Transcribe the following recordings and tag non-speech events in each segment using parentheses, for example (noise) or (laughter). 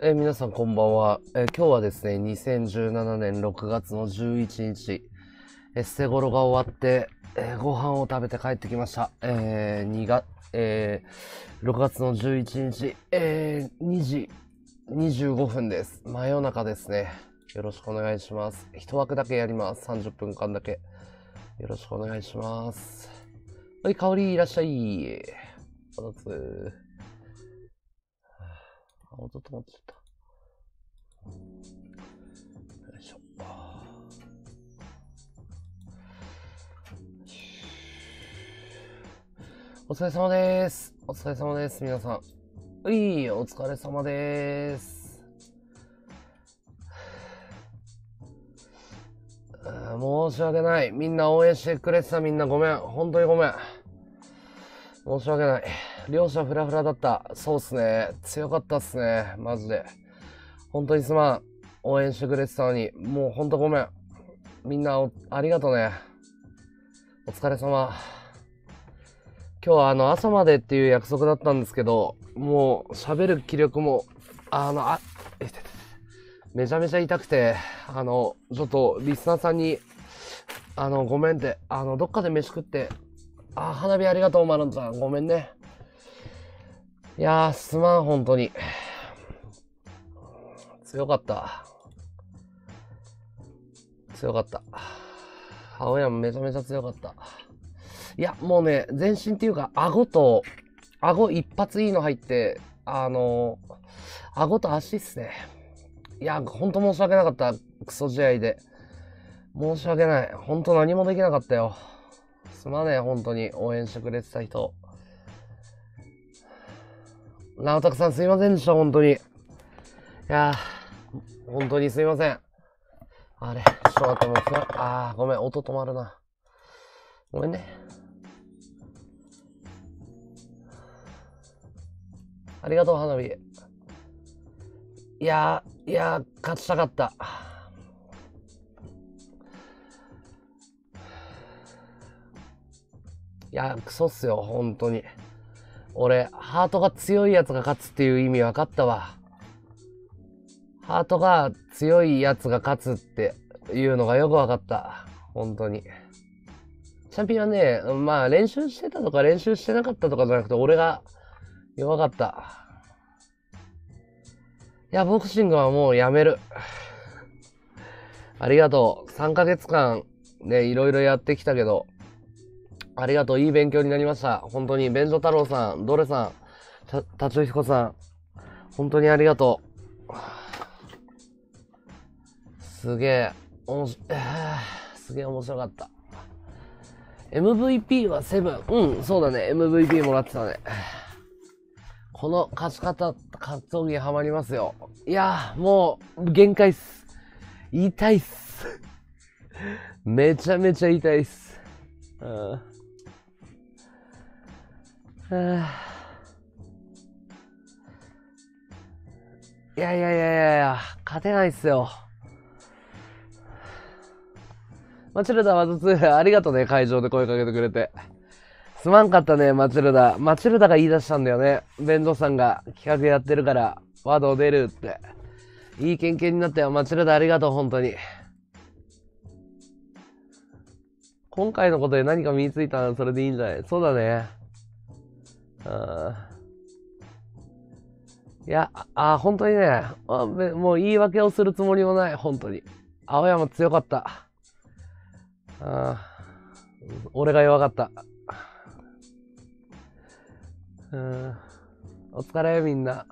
えー皆さんこんばんは、えー今日はですね、2017年6月の11日、えー、捨て頃が終わって、えーご飯を食べて帰ってきました。えー、2が、えー6月の11日、えー2時25分です。真夜中ですね。よろしくお願いします。一枠だけやります。30分間だけ。よろしくお願いします。はい、香りいらっしゃい。おつつ。あ、音止まっちゃった。よいしょ。お疲れ様です。お疲れ様です、皆さん。うい、お疲れ様です。申し訳ない。みんな応援してくれてたみんなごめん。本当にごめん。申し訳ない。両者フラフラだった。そうっすね。強かったっすね。マジで。本当にすまん。応援してくれてたのに。もう本当ごめん。みんなありがとうね。お疲れ様。今日はあの朝までっていう約束だったんですけど、もう喋る気力も、あの、あ、めちゃめちゃ痛くて、あの、ちょっとリスナーさんに、あの、ごめんって、あの、どっかで飯食って、あ、花火ありがとう、マロンちゃん。ごめんね。いやー、すまん、本当に。強かった。強かった。青山めちゃめちゃ強かった。いや、もうね、全身っていうか、顎と、顎一発いいの入って、あの顎と足っすね。いや、ほんと申し訳なかった。クソ試合で。申し訳ない。ほんと何もできなかったよ。すまねえ、本当に。応援してくれてた人。直拓さんすいませんでした、本当に。いやー、本当にすいません。あれ、ちょっと待って、もう、あー、ごめん、音止まるな。ごめんね。ありがとう、花火。いやー、いやー、勝ちたかった。いや、クソっすよ、本当に。俺、ハートが強いやつが勝つっていう意味分かったわ。ハートが強いやつが勝つっていうのがよく分かった。本当に。チャンピオンはね、まあ練習してたとか練習してなかったとかじゃなくて、俺が弱かった。いや、ボクシングはもうやめる。ありがとう。3ヶ月間ね、いろいろやってきたけど、ありがとう。いい勉強になりました。本当に、弁所太郎さん、ドレさん、た、達彦さん、本当にありがとう。すげえ、おもし、え (sighs) ーすげえ面白かった。MVP はセブン。うん、そうだね。MVP もらってたね。この勝ち方、格闘技ハマりますよ。いやー、もう、限界っす。痛いっす。めちゃめちゃ痛いっす。うん。い (sighs) やいやいやいやいや、勝てないっすよ。マチルダ、ワズツー、ありがとうね、会場で声かけてくれて。すまんかったね、マチルダ。マチルダが言い出したんだよね。ベンドさんが企画やってるから、ワード出るって。いい経験になったよ、マチルダ、ありがとう、本当に。今回のことで何か身についたらそれでいいんじゃない？そうだね。いや、あ、本当にねもう言い訳をするつもりもない、本当に。青山強かった。あ俺が弱かった。うん。お疲れ、みんな。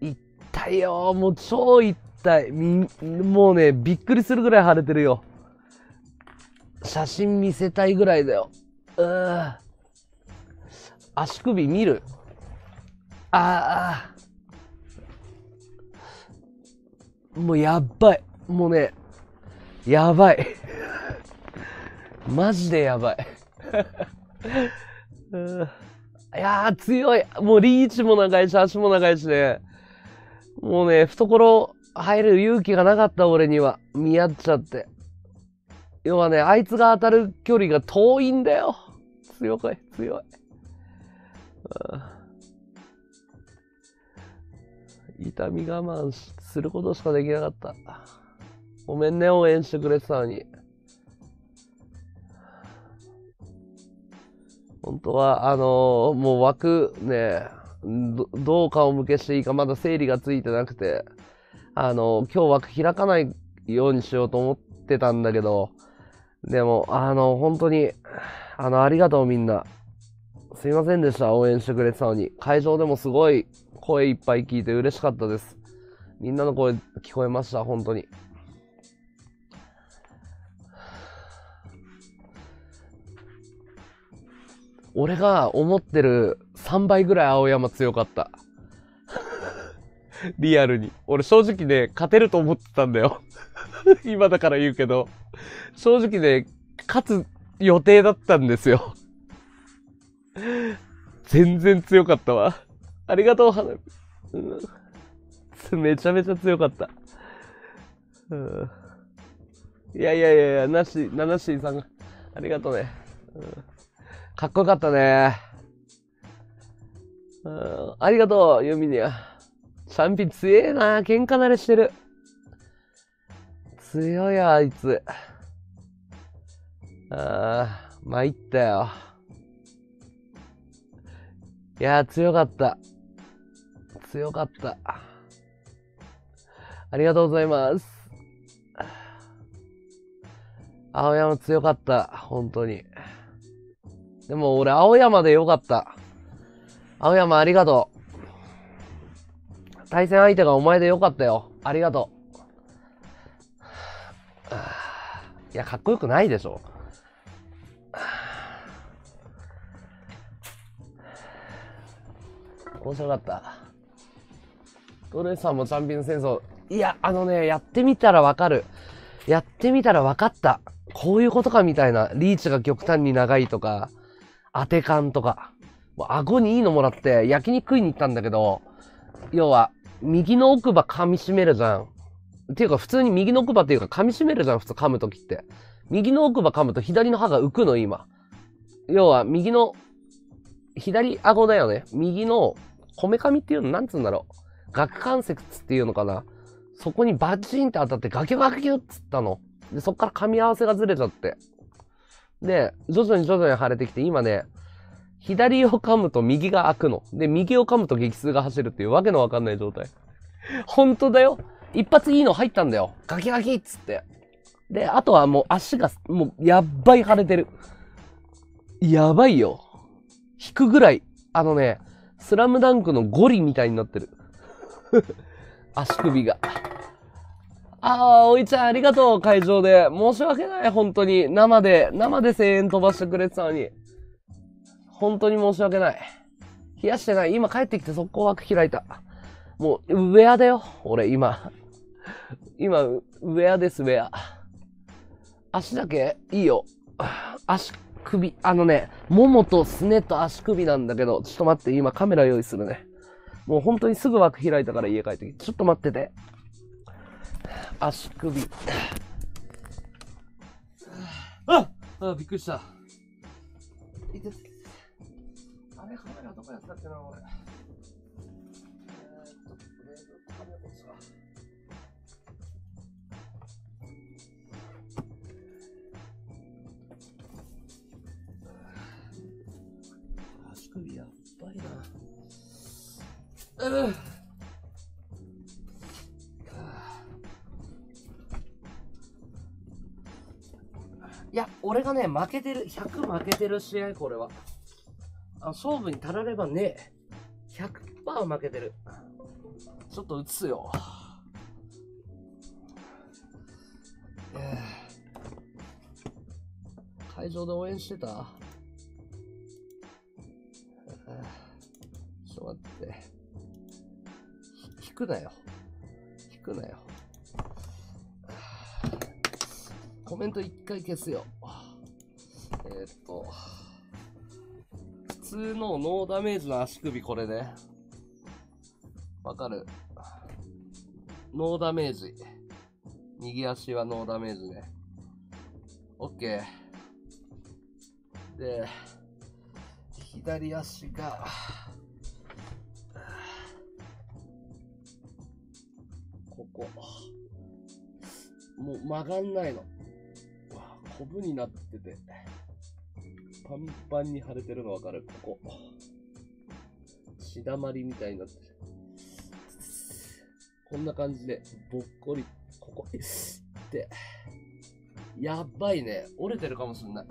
痛いよ、もう超痛い。みもうね、びっくりするぐらい腫れてるよ。写真見せたいぐらいだよ。うー足首見るああ。もうやばい。もうね、やばい。マジでやばい。(laughs) いやー強い。もうリーチも長いし、足も長いしね。もうね、懐入る勇気がなかった俺には。見合っちゃって。要はね、あいつが当たる距離が遠いんだよ。強い、強い。痛み我慢することしかできなかった。ごめんね、応援してくれてたのに。本当は、あのー、もう枠ね、ど、どう顔向けしていいかまだ整理がついてなくて、あのー、今日枠開かないようにしようと思ってたんだけど、でも、あの、本当に、あの、ありがとうみんな。すいませんでした、応援してくれてたのに。会場でもすごい声いっぱい聞いて嬉しかったです。みんなの声聞こえました、本当に。俺が思ってる3倍ぐらい青山強かった。(laughs) リアルに。俺正直ね、勝てると思ってたんだよ。(laughs) 今だから言うけど。正直ね、勝つ予定だったんですよ。全然強かったわ。ありがとう、花うん、めちゃめちゃ強かった。うん、いやいやいやいや、なし、ななしーさんが、ありがとうね。うん、かっこよかったね。うん、ありがとう、ユミニア。チャンピ強えな。喧嘩慣れしてる。強いあいつ。ああ、参ったよ。いや強かった。強かった。ありがとうございます。青山強かった。本当に。でも俺、青山でよかった。青山ありがとう。対戦相手がお前でよかったよ。ありがとう。(sighs) いや、かっこよくないでしょ。面白かった。トレさんもチャンピオン戦争。いや、あのね、やってみたらわかる。やってみたらわかった。こういうことかみたいな。リーチが極端に長いとか、当て感とか。もう顎にいいのもらって焼肉食いに行ったんだけど、要は、右の奥歯噛み締めるじゃん。っていうか普通に右の奥歯っていうか噛み締めるじゃん、普通噛むときって。右の奥歯噛むと左の歯が浮くの、今。要は、右の、左顎だよね。右のこめかみっていうのなんつうんだろう。顎関節っていうのかな。そこにバチンって当たってガキガキュッつったの。で、そっから噛み合わせがずれちゃって。で、徐々に徐々に腫れてきて、今ね、左を噛むと右が開くの。で、右を噛むと激痛が走るっていうわけのわかんない状態。本当だよ。一発いいの入ったんだよ。ガキガキっつって。で、あとはもう足が、もうやっばい腫れてる。やばいよ。引くぐらい。あのね、スラムダンクのゴリみたいになってる。(laughs) 足首が。ああ、おいちゃんありがとう、会場で。申し訳ない、本当に。生で、生で声援飛ばしてくれてたのに。本当に申し訳ない。冷やしてない。今帰ってきて速攻枠開いた。もう、ウェアだよ。俺、今。今、ウェアです、ウェア。足だけ？いいよ。足首、あのね、ももとすねと足首なんだけど、ちょっと待って、今カメラ用意するね。もう本当にすぐ枠開いたから家帰ってきて、ちょっと待ってて。足首。ああ、びっくりした。あれ、カメラどこやったっけな、俺。うん。いや、俺がね、負けてる、100負けてる試合、これは。あ勝負に足らればね、100%負けてる。ちょっと映すよ。会場で応援してた？ちょっと待って。引くなよ。引くなよ。コメント一回消すよ。えー、っと、普通のノーダメージの足首これね。わかる？ノーダメージ。右足はノーダメージね。オッケー。で、左足が、ここ。もう曲がんないの。コブになってて、パンパンに腫れてるのわかる？ここ。血だまりみたいになってる。こんな感じで、ぼっこり、ここ、って、やばいね。折れてるかもしんない。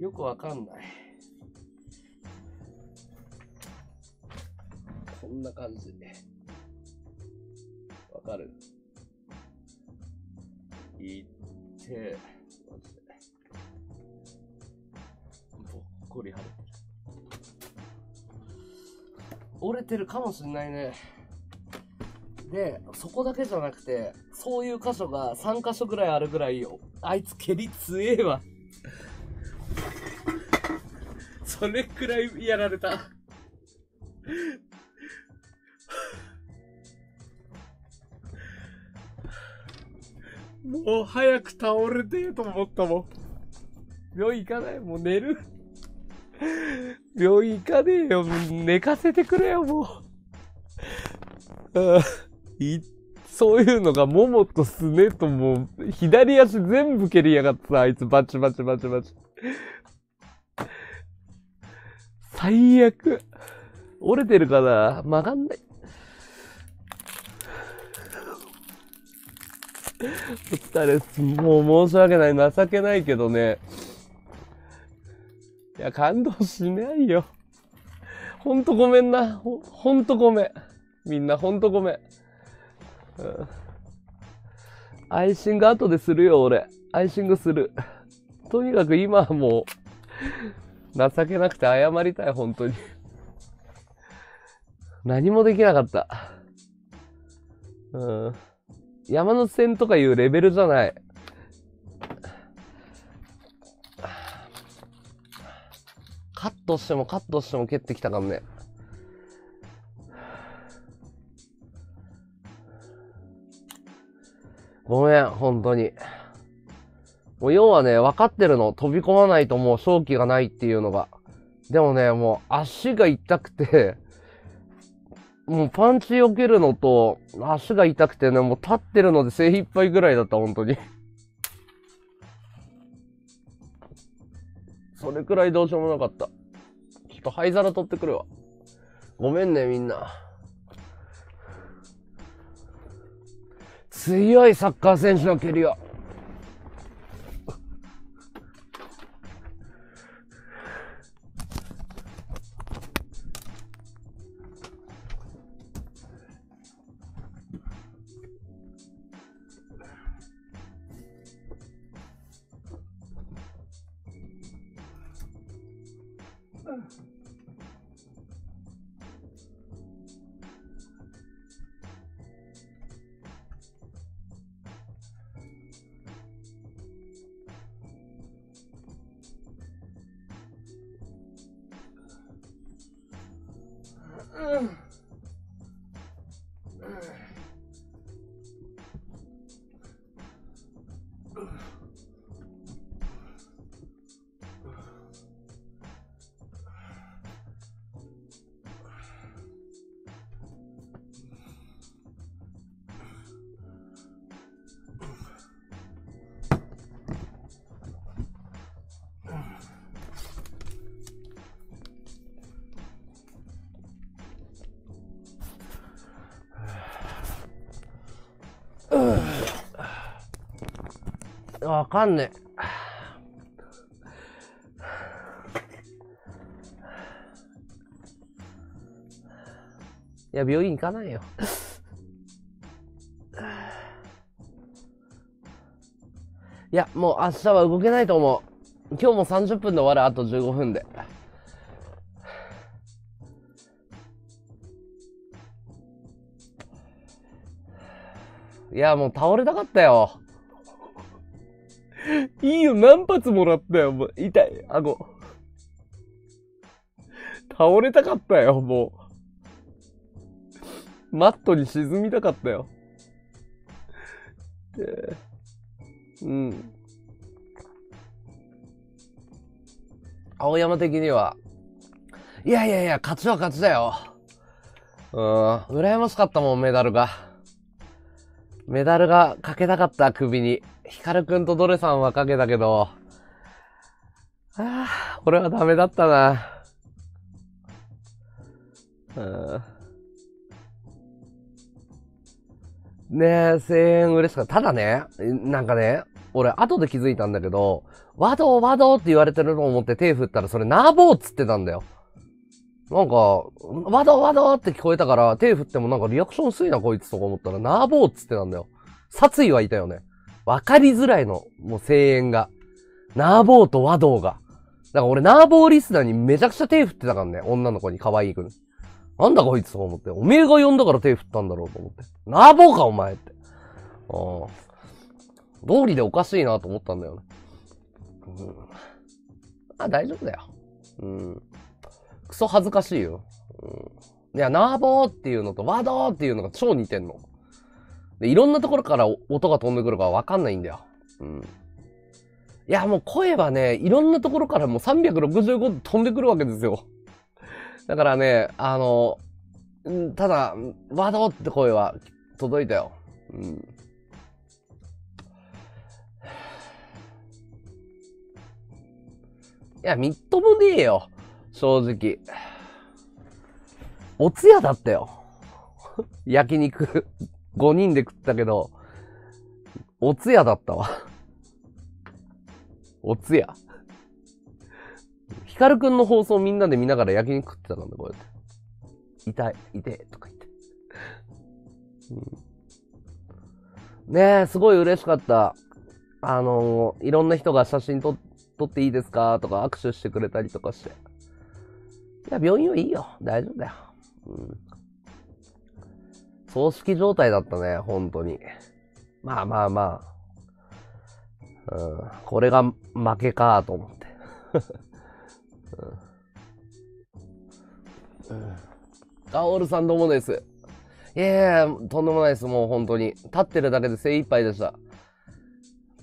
よくわかんない。こんな感じ。かるいって、マジで。ぼっこり腫れてる。折れてるかもしんないね。で、そこだけじゃなくて、そういう箇所が3箇所ぐらいあるぐらいよ。あいつ蹴り強えわ。それくらいやられた。もう早く倒れてえと思ったもん。病院行かない？もう寝る？病院行かねえよ。もう寝かせてくれよ、もう。うんいそういうのがももとすねともう、左足全部蹴りやがってさ、あいつバチバチバチバチ。最悪。折れてるかな？曲がんない？お疲れっす。もう申し訳ない。情けないけどね。いや、感動しないよ。ほんとごめんな。ほ、ほんとごめん。みんなほんとごめん。うん。アイシング後でするよ、俺。アイシングする。とにかく今はもう、情けなくて謝りたい、本当に。何もできなかった。うん。山手線とかいうレベルじゃない。カットしてもカットしても蹴ってきたかもね。ごめん、本当に。もう要はね、分かってるの。飛び込まないともう勝機がないっていうのが。でもね、もう足が痛くて、もうパンチ避けるのと足が痛くてね、もう立ってるので精一杯ぐらいだった、本当に。それくらいどうしようもなかった。ちょっと灰皿取ってくるわ。ごめんね、みんな。強いサッカー選手の蹴りを。かんねえ。いや、病院行かないよ。いや、もう明日は動けないと思う。今日も30分で終わる、あと15分で。いや、もう倒れたかったよ。いいよ、何発もらったよ、もう。痛い、顎。倒れたかったよ、もう。マットに沈みたかったよ。でうん。青山的には、いやいやいや、勝ちは勝ちだよ。うん、羨ましかったもん、メダルが。メダルがかけたかった、首に。ヒカルくんとドレさんはかけたけど、ああ、俺はダメだったな。うん。ねえ、声援嬉しかった。ただね、なんかね、俺後で気づいたんだけど、ワドワドって言われてるの思って手振ったらそれナーボーっつってたんだよ。なんか、ワドワドって聞こえたから手振ってもなんかリアクション薄いなこいつとか思ったらナーボーっつってたんだよ。殺意はいたよね。わかりづらいの。もう声援が。ナーボーとワドーが。だから俺ナーボーリスナーにめちゃくちゃ手振ってたからね。女の子に可愛い子に。なんだこいつと思って。おめえが呼んだから手振ったんだろうと思って。ナーボーかお前って。ああ。道理でおかしいなと思ったんだよね。うん。あ、大丈夫だよ。うん。クソ恥ずかしいよ。うん。いや、ナーボーっていうのとワドーっていうのが超似てんの。で、いろんなところから音が飛んでくるからわかんないんだよ。うん。いや、もう声はね、いろんなところからもう365度飛んでくるわけですよ。だからね、あの、ただ、ワドって声は届いたよ。うん。いや、みっともねえよ。正直。おつやだったよ。焼肉5人で食ったけど、おつやだったわ。(laughs) おつや。ヒカルくんの放送みんなで見ながら焼肉食ってたからね、こうやって。痛い、痛い、とか言って。うん、ねえ、すごい嬉しかった。あのいろんな人が写真撮撮っていいですか？とか握手してくれたりとかして。いや、病院はいいよ。大丈夫だよ。うん。葬式状態だったね、本当に。まあまあまあ。うん。これが負けかと思って。(laughs) うん。うん。ガオールさんどうもです。いやいや、とんでもないです。もう本当に。立ってるだけで精一杯でした。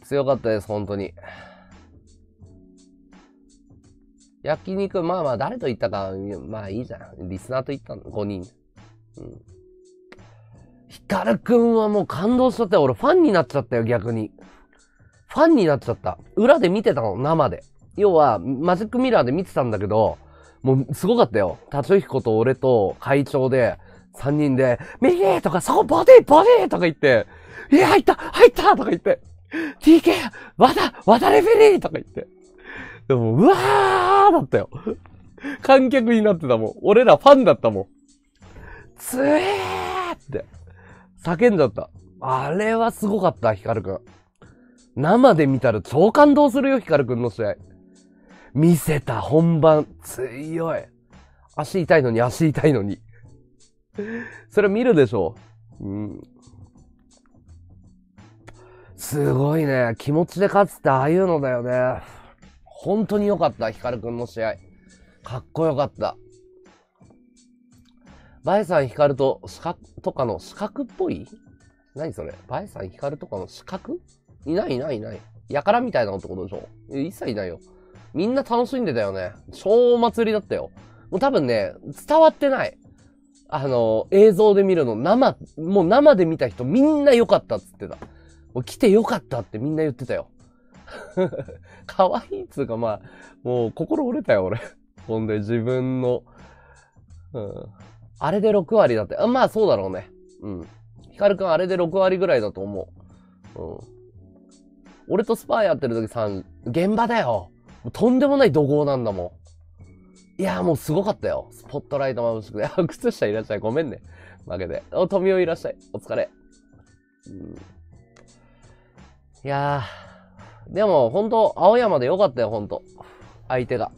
強かったです、本当に。焼肉、まあまあ、誰と行ったか、まあいいじゃん。リスナーと行ったの、5人。うん。ヒカルくんはもう感動しちゃったよ。俺ファンになっちゃったよ、逆に。ファンになっちゃった。裏で見てたの、生で。要は、マジックミラーで見てたんだけど、もうすごかったよ。達彦と俺と会長で、3人で、右とか、そこボディボディとか言って、いや、入った入ったとか言って、TK! わたわたレフェリーとか言って。でも、うわーだったよ。観客になってたもん。俺らファンだったもん。つえーって。叫んじゃった。あれはすごかった、ヒカルくん。生で見たら超感動するよ、ヒカルくんの試合。見せた、本番。強い。足痛いのに、足痛いのに。それ見るでしょ？うん。すごいね。気持ちで勝つってああいうのだよね。本当に良かった、ヒカルくんの試合。かっこよかった。バエさん、ヒカルと、四角、とかの四角っぽい？何それ？バエさん、ヒカルとかの四角？いないいないいない。やからみたいなのってことでしょ？一切いないよ。みんな楽しんでたよね。超祭りだったよ。もう多分ね、伝わってない。あの、映像で見るの、生、もう生で見た人みんな良かったっつってた。もう来て良かったってみんな言ってたよ。(laughs) 可愛いっつうかまあ、もう心折れたよ俺。ほんで自分の、うん。あれで6割だって。あまあそうだろうね。うん。ヒカルくんあれで6割ぐらいだと思う。うん。俺とスパーやってる時さん、現場だよ。とんでもない怒号なんだもん。いや、もうすごかったよ。スポットライト眩しくて。あ、靴下いらっしゃい。ごめんね。負けて。お、富雄いらっしゃい。お疲れ。うん、いやー。でも、ほんと、青山でよかったよ、ほんと。相手が。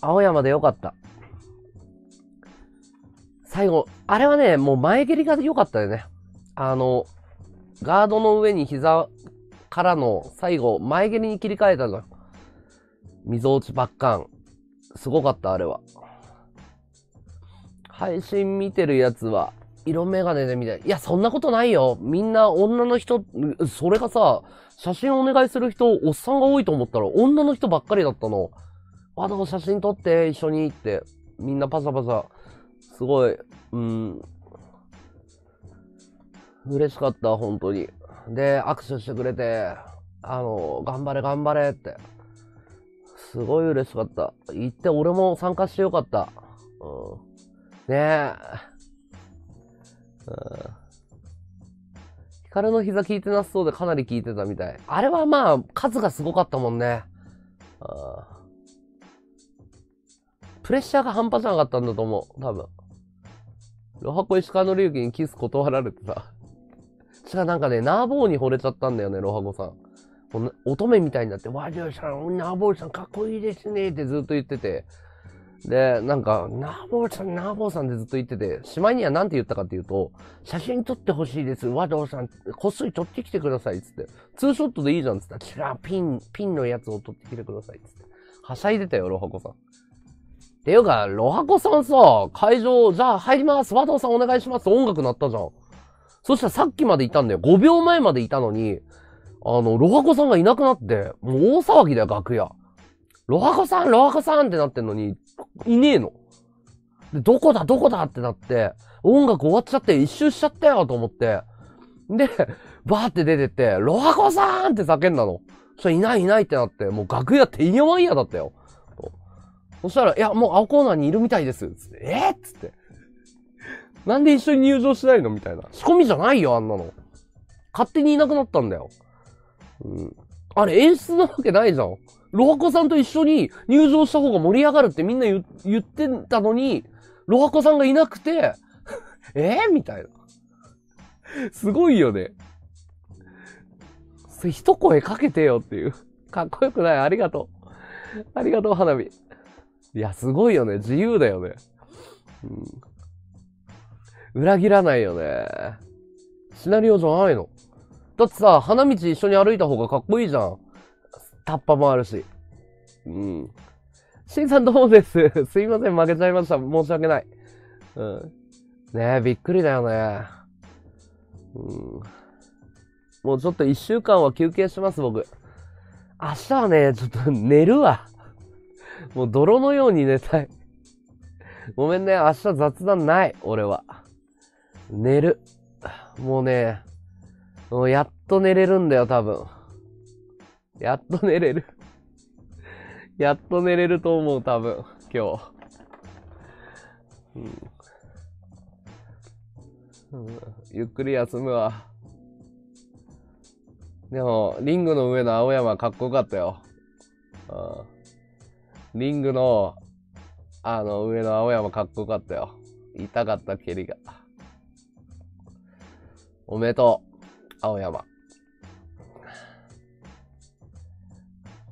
青山でよかった。最後、あれはね、もう前蹴りが良かったよね。あの、ガードの上に膝からの最後、前蹴りに切り替えたのよ。溝落ちバッカン。すごかった、あれは。配信見てるやつは、色眼鏡で見て、いや、そんなことないよ。みんな女の人、それがさ、写真お願いする人、おっさんが多いと思ったら女の人ばっかりだったの。あ、でも写真撮って一緒にって、みんなパサパサ、すごい、うん、嬉しかった、本当に。で、握手してくれて、あの、頑張れ頑張れって。すごい嬉しかった。行って俺も参加してよかった。うん。ねえ。うん。ヒカルの膝効いてなさそうでかなり効いてたみたい。あれはまあ、数がすごかったもんね。うん。プレッシャーが半端じゃなかったんだと思う。多分。ロハコ石川の隆起にキス断られてさ。違う、なんかね、ナーボーに惚れちゃったんだよね、ロハコさん。乙女みたいになって、ワジョさん、ナーボーさんかっこいいですねってずっと言ってて。で、なんか、ナーボーさん、ナーボーさんってずっと言ってて、しまいには何て言ったかっていうと、写真撮ってほしいです。和道さん、こっそり撮ってきてください。つって。ツーショットでいいじゃん。つったら、違う、ピン、ピンのやつを撮ってきてください。つって。はしゃいでたよ、ロハコさん。ていうか、ロハコさんさ、会場、じゃあ入ります。和道さんお願いします。音楽鳴ったじゃん。そしたらさっきまでいたんだよ。5秒前までいたのに、あの、ロハコさんがいなくなって、もう大騒ぎだよ、楽屋。ロハコさん、ロハコさんってなってんのに、いねえの。で、どこだ、どこだってなって、音楽終わっちゃって一周しちゃったよと思って、で、バーって出てって、ロハコさんって叫んだの。そしたらいないいないってなって、もう楽屋ってんやわんやだったよ。そしたら、いや、もう青コーナーにいるみたいです。つって、え、っつって。なんで一緒に入場しないの？みたいな。仕込みじゃないよ、あんなの。勝手にいなくなったんだよ。うん。あれ演出なわけないじゃん。ロハコさんと一緒に入場した方が盛り上がるってみんな言ってたのに、ロハコさんがいなくて、え？ー、みたいな。すごいよね。それ一声かけてよっていう。かっこよくない？ありがとう。ありがとう、花火。いや、すごいよね。自由だよね。うん、裏切らないよね。シナリオじゃないの。だってさ、花道一緒に歩いた方がかっこいいじゃん。タッパもあるし。うん。シンさんどうです？(laughs) すいません、負けちゃいました。申し訳ない。うん。ねえ、びっくりだよね。うん。もうちょっと一週間は休憩します、僕。明日はね、ちょっと寝るわ。もう泥のように寝たい。ごめんね、明日雑談ない、俺は。寝る。もうね、もうやっと寝れるんだよ、多分。やっと寝れるやっと寝れると思う、多分、今日。うん、ゆっくり休むわ。でも、リングの上の青山かっこよかったよ。うん、リングの、あの、上の青山かっこよかったよ。痛かった、蹴りが。おめでとう。青山。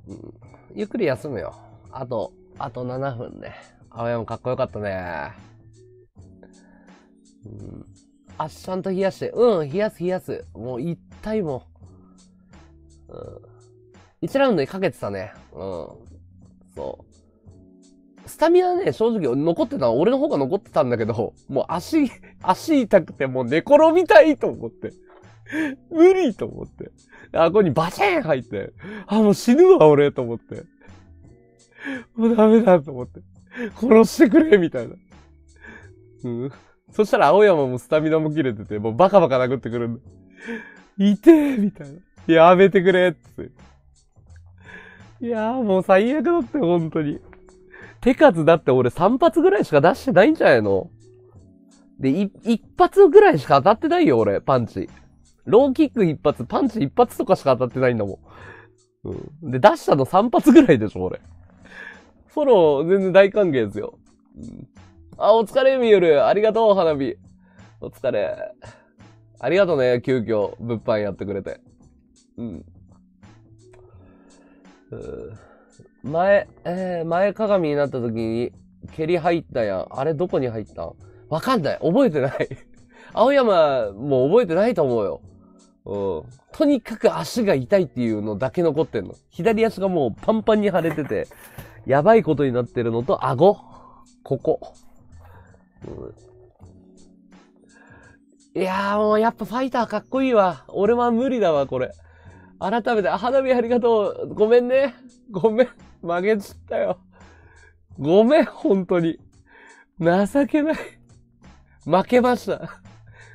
うん。ゆっくり休むよ。あと、あと7分ね。青山かっこよかったね。うん。あ、ちゃんと冷やして。うん、冷やす冷やす。もう一体も。うん。1ラウンドにかけてたね。うん。そう。スタミナね、正直残ってたのは俺の方が残ってたんだけど、もう足、(laughs) 足痛くてもう寝転びたいと思って。無理と思って。あ、ここにバチーン入って、あ、もう死ぬわ、俺、と思って。もうダメだ、と思って。殺してくれ、みたいな。うん。そしたら青山もスタミナも切れてて、もうバカバカ殴ってくるんだ。いてーみたいな。やめてくれって。いやーもう最悪だって、本当に。手数だって俺3発ぐらいしか出してないんじゃないの？で、一発ぐらいしか当たってないよ、俺、パンチ。ローキック一発、パンチ一発とかしか当たってないんだもん。うん。で、出したの3発ぐらいでしょ、俺。フォロー全然大歓迎ですよ。うん。あ、お疲れ、ミユル。ありがとう、花火。お疲れ。ありがとうね、急遽、物販やってくれて。うん。う前、えー、前鏡になった時に、蹴り入ったやん。あれどこに入った？わかんない。覚えてない。(laughs) 青山も覚えてないと思うよ。うん。とにかく足が痛いっていうのだけ残ってんの。左足がもうパンパンに腫れてて、やばいことになってるのと、顎ここ。いやーもうやっぱファイターかっこいいわ。俺は無理だわ、これ。改めて、花火ありがとう。ごめんね。ごめん。負けちったよ。ごめん、本当に。情けない。負けました。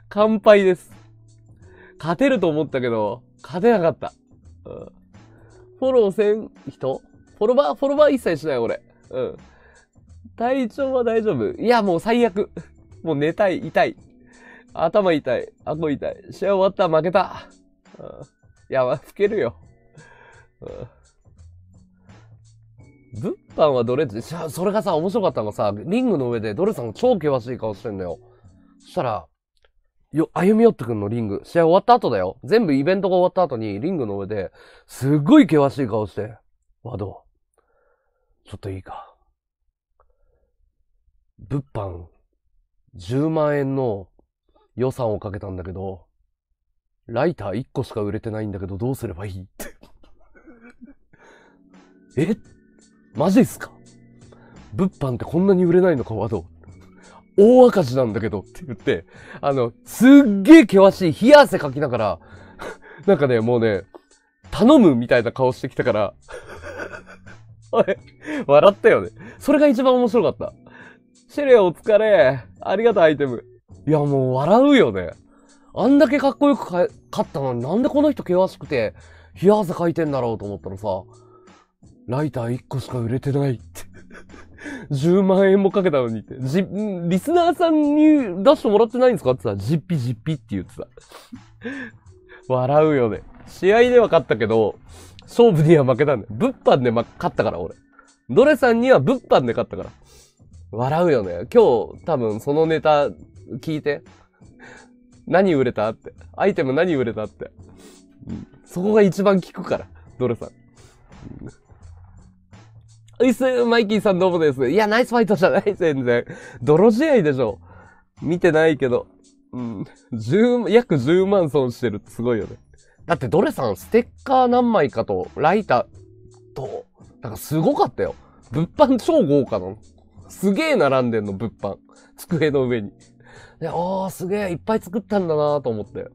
乾杯です。勝てると思ったけど、勝てなかった。うん、フォローせん人？フォロバー、フォロバー一切しない俺。うん。体調は大丈夫いや、もう最悪。もう寝たい、痛い。頭痛い。顎痛い。試合終わった負けた。うん、いや、まあ、吹けるよ。うん。物販はドレッジそれがさ、面白かったのがさ、リングの上でドレさんが超険しい顔してんだよ。そしたら、よ、歩み寄ってくんの、リング。試合終わった後だよ。全部イベントが終わった後に、リングの上で、すっごい険しい顔して、ワド、ちょっといいか。物販、10万円の予算をかけたんだけど、ライター1個しか売れてないんだけど、どうすればいいってえ？マジっすか？物販ってこんなに売れないのか、ワド。大赤字なんだけどって言って、あの、すっげえ険しい冷や汗かきながら、(laughs) なんかね、もうね、頼むみたいな顔してきたから、(laughs) おい、笑ったよね。それが一番面白かった。シェレお疲れ。ありがとう、アイテム。いや、もう笑うよね。あんだけかっこよく勝ったのになんでこの人険しくて、冷や汗かいてんだろうと思ったらさ、ライター1個しか売れてないって。10万円もかけたのにって。じ、リスナーさんに出してもらってないんですかってさ、じっぴじっぴって言ってた。笑うよね。試合では勝ったけど、勝負には負けたんだよ。物販で、ま、勝ったから、俺。ドレさんには物販で勝ったから。笑うよね。今日、多分そのネタ聞いて。何売れたって。アイテム何売れたって。そこが一番効くから、ドレさん。ういっす、マイキーさんどうもです。いや、ナイスファイトじゃない、全然。泥試合でしょ。見てないけど。うん。十、約10万損してるってすごいよね。だってドレさん、ステッカー何枚かと、ライターと、なんかすごかったよ。物販超豪華なの。すげえ並んでんの、物販。机の上に。で、あー、すげえ、いっぱい作ったんだなと思って。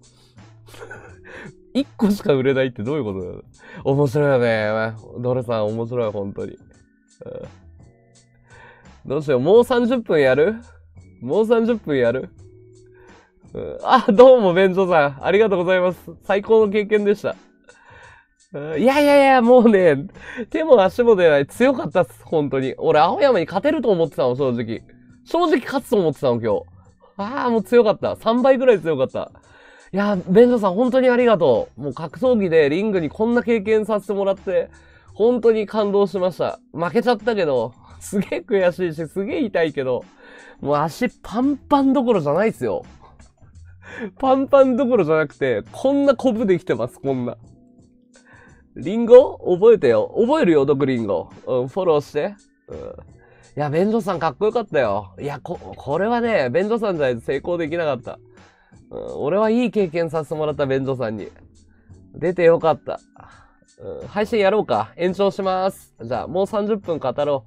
(laughs) 一個しか売れないってどういうことだよ。面白いよね。ドレさん面白い、本当に。どうしよう、もう30分やる？もう30分やる、あ、どうも、ベンジョさん。ありがとうございます。最高の経験でした。いやいやいや、もうね、手も足も出ない。強かったっす、本当に。俺、青山に勝てると思ってたの、正直。正直勝つと思ってたの、今日。ああ、もう強かった。3倍ぐらい強かった。いや、ベンジョさん、本当にありがとう。もう格闘技でリングにこんな経験させてもらって、本当に感動しました。負けちゃったけど、すげえ悔しいし、すげえ痛いけど、もう足パンパンどころじゃないっすよ。パンパンどころじゃなくて、こんなコブできてます、こんな。リンゴ？覚えてよ。覚えるよ、毒リンゴ。うん、フォローして。うん。いや、ベンジョさんかっこよかったよ。いや、こ、これはね、ベンジョさんじゃないと成功できなかった。うん、俺はいい経験させてもらった、ベンジョさんに。出てよかった。うん、配信やろうか。延長します。じゃあ、もう30分語ろ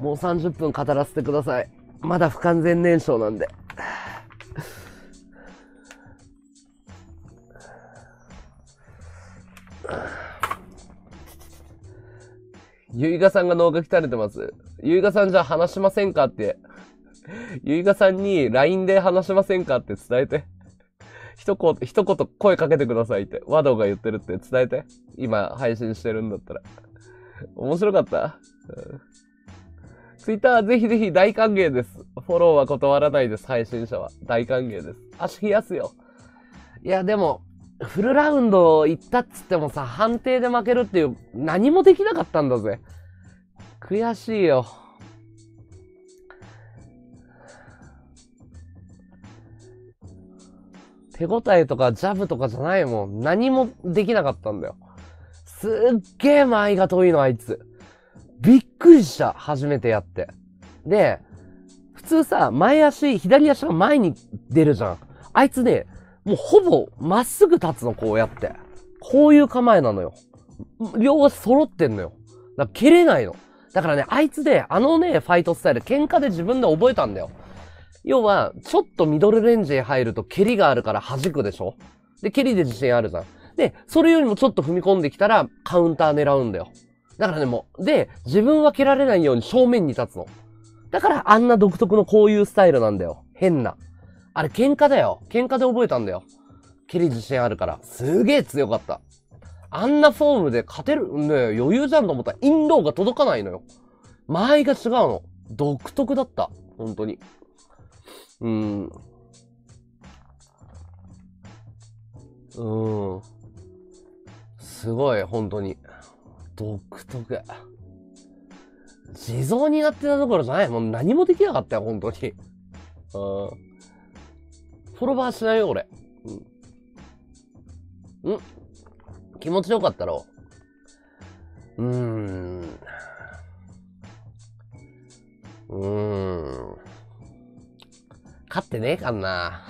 う。もう30分語らせてください。まだ不完全燃焼なんで。ゆいがさんが脳が鍛れてます。ゆいがさんじゃあ話しませんかって。ゆいがさんに LINE で話しませんかって伝えて。一言、一言声かけてくださいって、和道が言ってるって伝えて。今、配信してるんだったら。面白かった、うん、ツイッターぜひぜひ大歓迎です。フォローは断らないです、配信者は。大歓迎です。足冷やすよ。いや、でも、フルラウンド行ったっつってもさ、判定で負けるっていう、何もできなかったんだぜ。悔しいよ。手応えとかジャブとかじゃないもん。何もできなかったんだよ。すっげえ前が遠いの、あいつ。びっくりした。初めてやって。で、普通さ、前足、左足が前に出るじゃん。あいつね、もうほぼまっすぐ立つの、こうやって。こういう構えなのよ。両足揃ってんのよ。だから蹴れないの。だからね、あいつで、あのね、ファイトスタイル、喧嘩で自分で覚えたんだよ。要は、ちょっとミドルレンジへ入ると蹴りがあるから弾くでしょ？で、蹴りで自信あるじゃん。で、それよりもちょっと踏み込んできたら、カウンター狙うんだよ。だからね、もう、で、自分は蹴られないように正面に立つの。だからあんな独特のこういうスタイルなんだよ。変な。あれ喧嘩だよ。喧嘩で覚えたんだよ。蹴り自信あるから。すげえ強かった。あんなフォームで勝てる、ね余裕じゃんと思ったら、インローが届かないのよ。間合いが違うの。独特だった。本当に。うん。うん。すごい、本当に。独特。地蔵になってたところじゃない？もう何もできなかったよ、本当に。うん。フォロワーしないよ、俺。うん。ん気持ちよかったろううーん。うーん。勝ってねえかんな。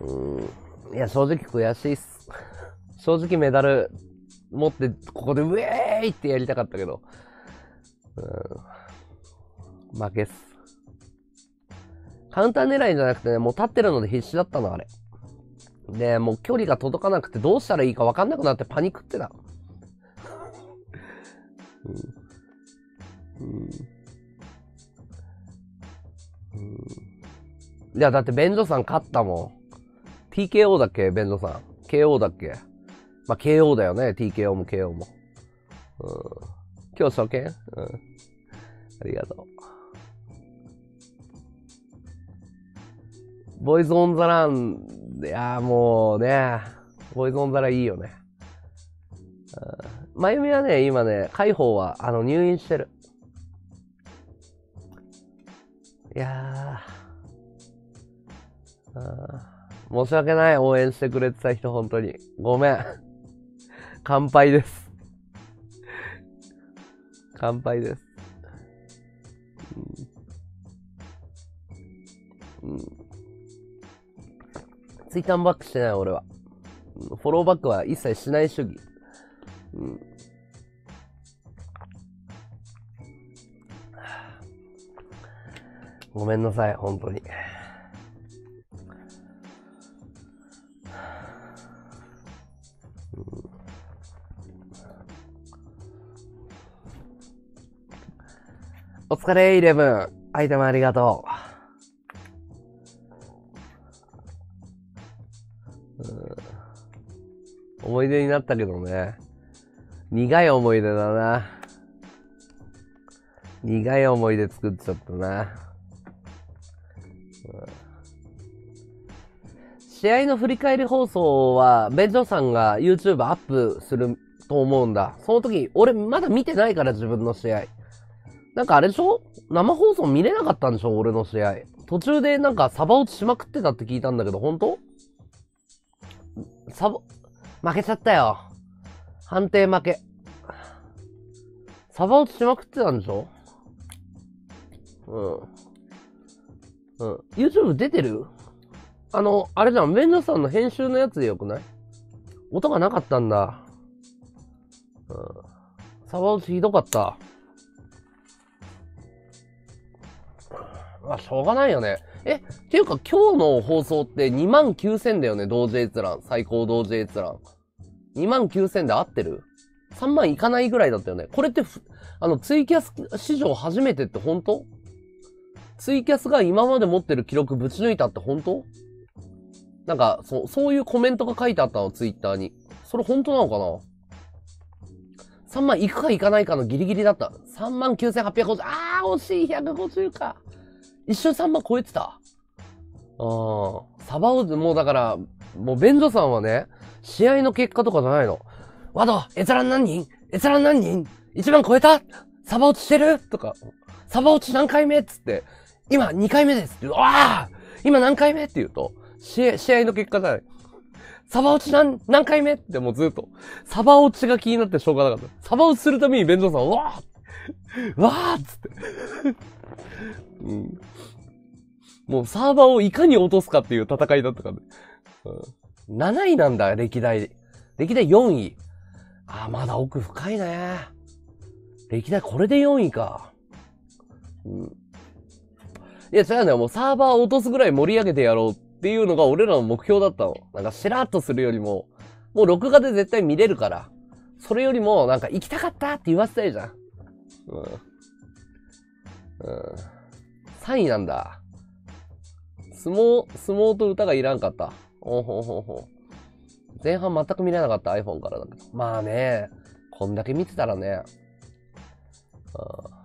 うん。いや、正直悔しいっす。(laughs) 正直メダル持って、ここでウェーイってやりたかったけど。うん。負けっす。カウンター狙いじゃなくてね、もう立ってるので必死だったの、あれ。で、もう距離が届かなくてどうしたらいいか分かんなくなってパニックってた。うん。うん。うん。いや、だって便所さん勝ったもん。TKO だっけ？便所さん。KO だっけ？まあ、KO だよね。TKO も KO も。うん。今日初見？うん。ありがとう。ボイズオンザラン、いやもうね、ボイズオンザランいいよね。まゆみはね、今ね、海宝は、あの、入院してる。やー。申し訳ない、応援してくれてた人、本当に。ごめん。乾杯です。乾杯です。うん。うん、ツイッターバックしてない、俺は。フォローバックは一切しない主義。うん。ごめんなさい、本当に。お疲れ、イレブン。アイテムありがとう。思い出になったけどね。苦い思い出だな。苦い思い出作っちゃったな。試合の振り返り放送は、ベンジョさんが YouTube アップすると思うんだ。その時、俺まだ見てないから自分の試合。なんかあれでしょ？生放送見れなかったんでしょ？俺の試合。途中でなんかサバ落ちしまくってたって聞いたんだけど、本当？サバ、負けちゃったよ。判定負け。サバ落ちしまくってたんでしょ？うん。うん。YouTube 出てる？あの、あれじゃん、メンナさんの編集のやつでよくない？音がなかったんだ。うん。サバ落ちひどかった。まあ、しょうがないよね。え、っていうか今日の放送って2万9000だよね、同時閲覧。最高同時閲覧。2万9000で合ってる ?3 万いかないぐらいだったよね。これってあの、ツイキャス史上初めてって本当？ツイキャスが今まで持ってる記録ぶち抜いたって本当？なんか、そう、そういうコメントが書いてあったの、ツイッターに。それ本当なのかな ?3 万いくかいかないかのギリギリだった。3万9850。あー、惜しい、150か。一瞬3万超えてた。あー、サバオズ、もうだから、もうベンジョさんはね、試合の結果とかじゃないの。ワド、閲覧何人？閲覧何人 ?1 万超えた？サバ落ちしてる？とか、サバ落ち何回目？っつって、今2回目ですって言うああ今何回目？って言うと、試合、試合の結果じゃない。サバ落ち何、何回目ってもうずっと、サバ落ちが気になってしょうがなかった。サバ落ちするために弁当さん、わーわーっつって。うん。もうサーバーをいかに落とすかっていう戦いだったからね。うん、7位なんだ、歴代。歴代4位。ああ、まだ奥深いね。歴代これで4位か。うん。いや、違うんだよ。もうサーバーを落とすぐらい盛り上げてやろうっていうのが俺らの目標だったの。なんかしらっとするよりも、もう録画で絶対見れるから。それよりも、なんか行きたかったって言わせたいじゃん。うん。うん。3位なんだ。相撲、相撲と歌がいらんかった。おほほほ。前半全く見れなかった iPhone からだけど。まあね、こんだけ見てたらね。うん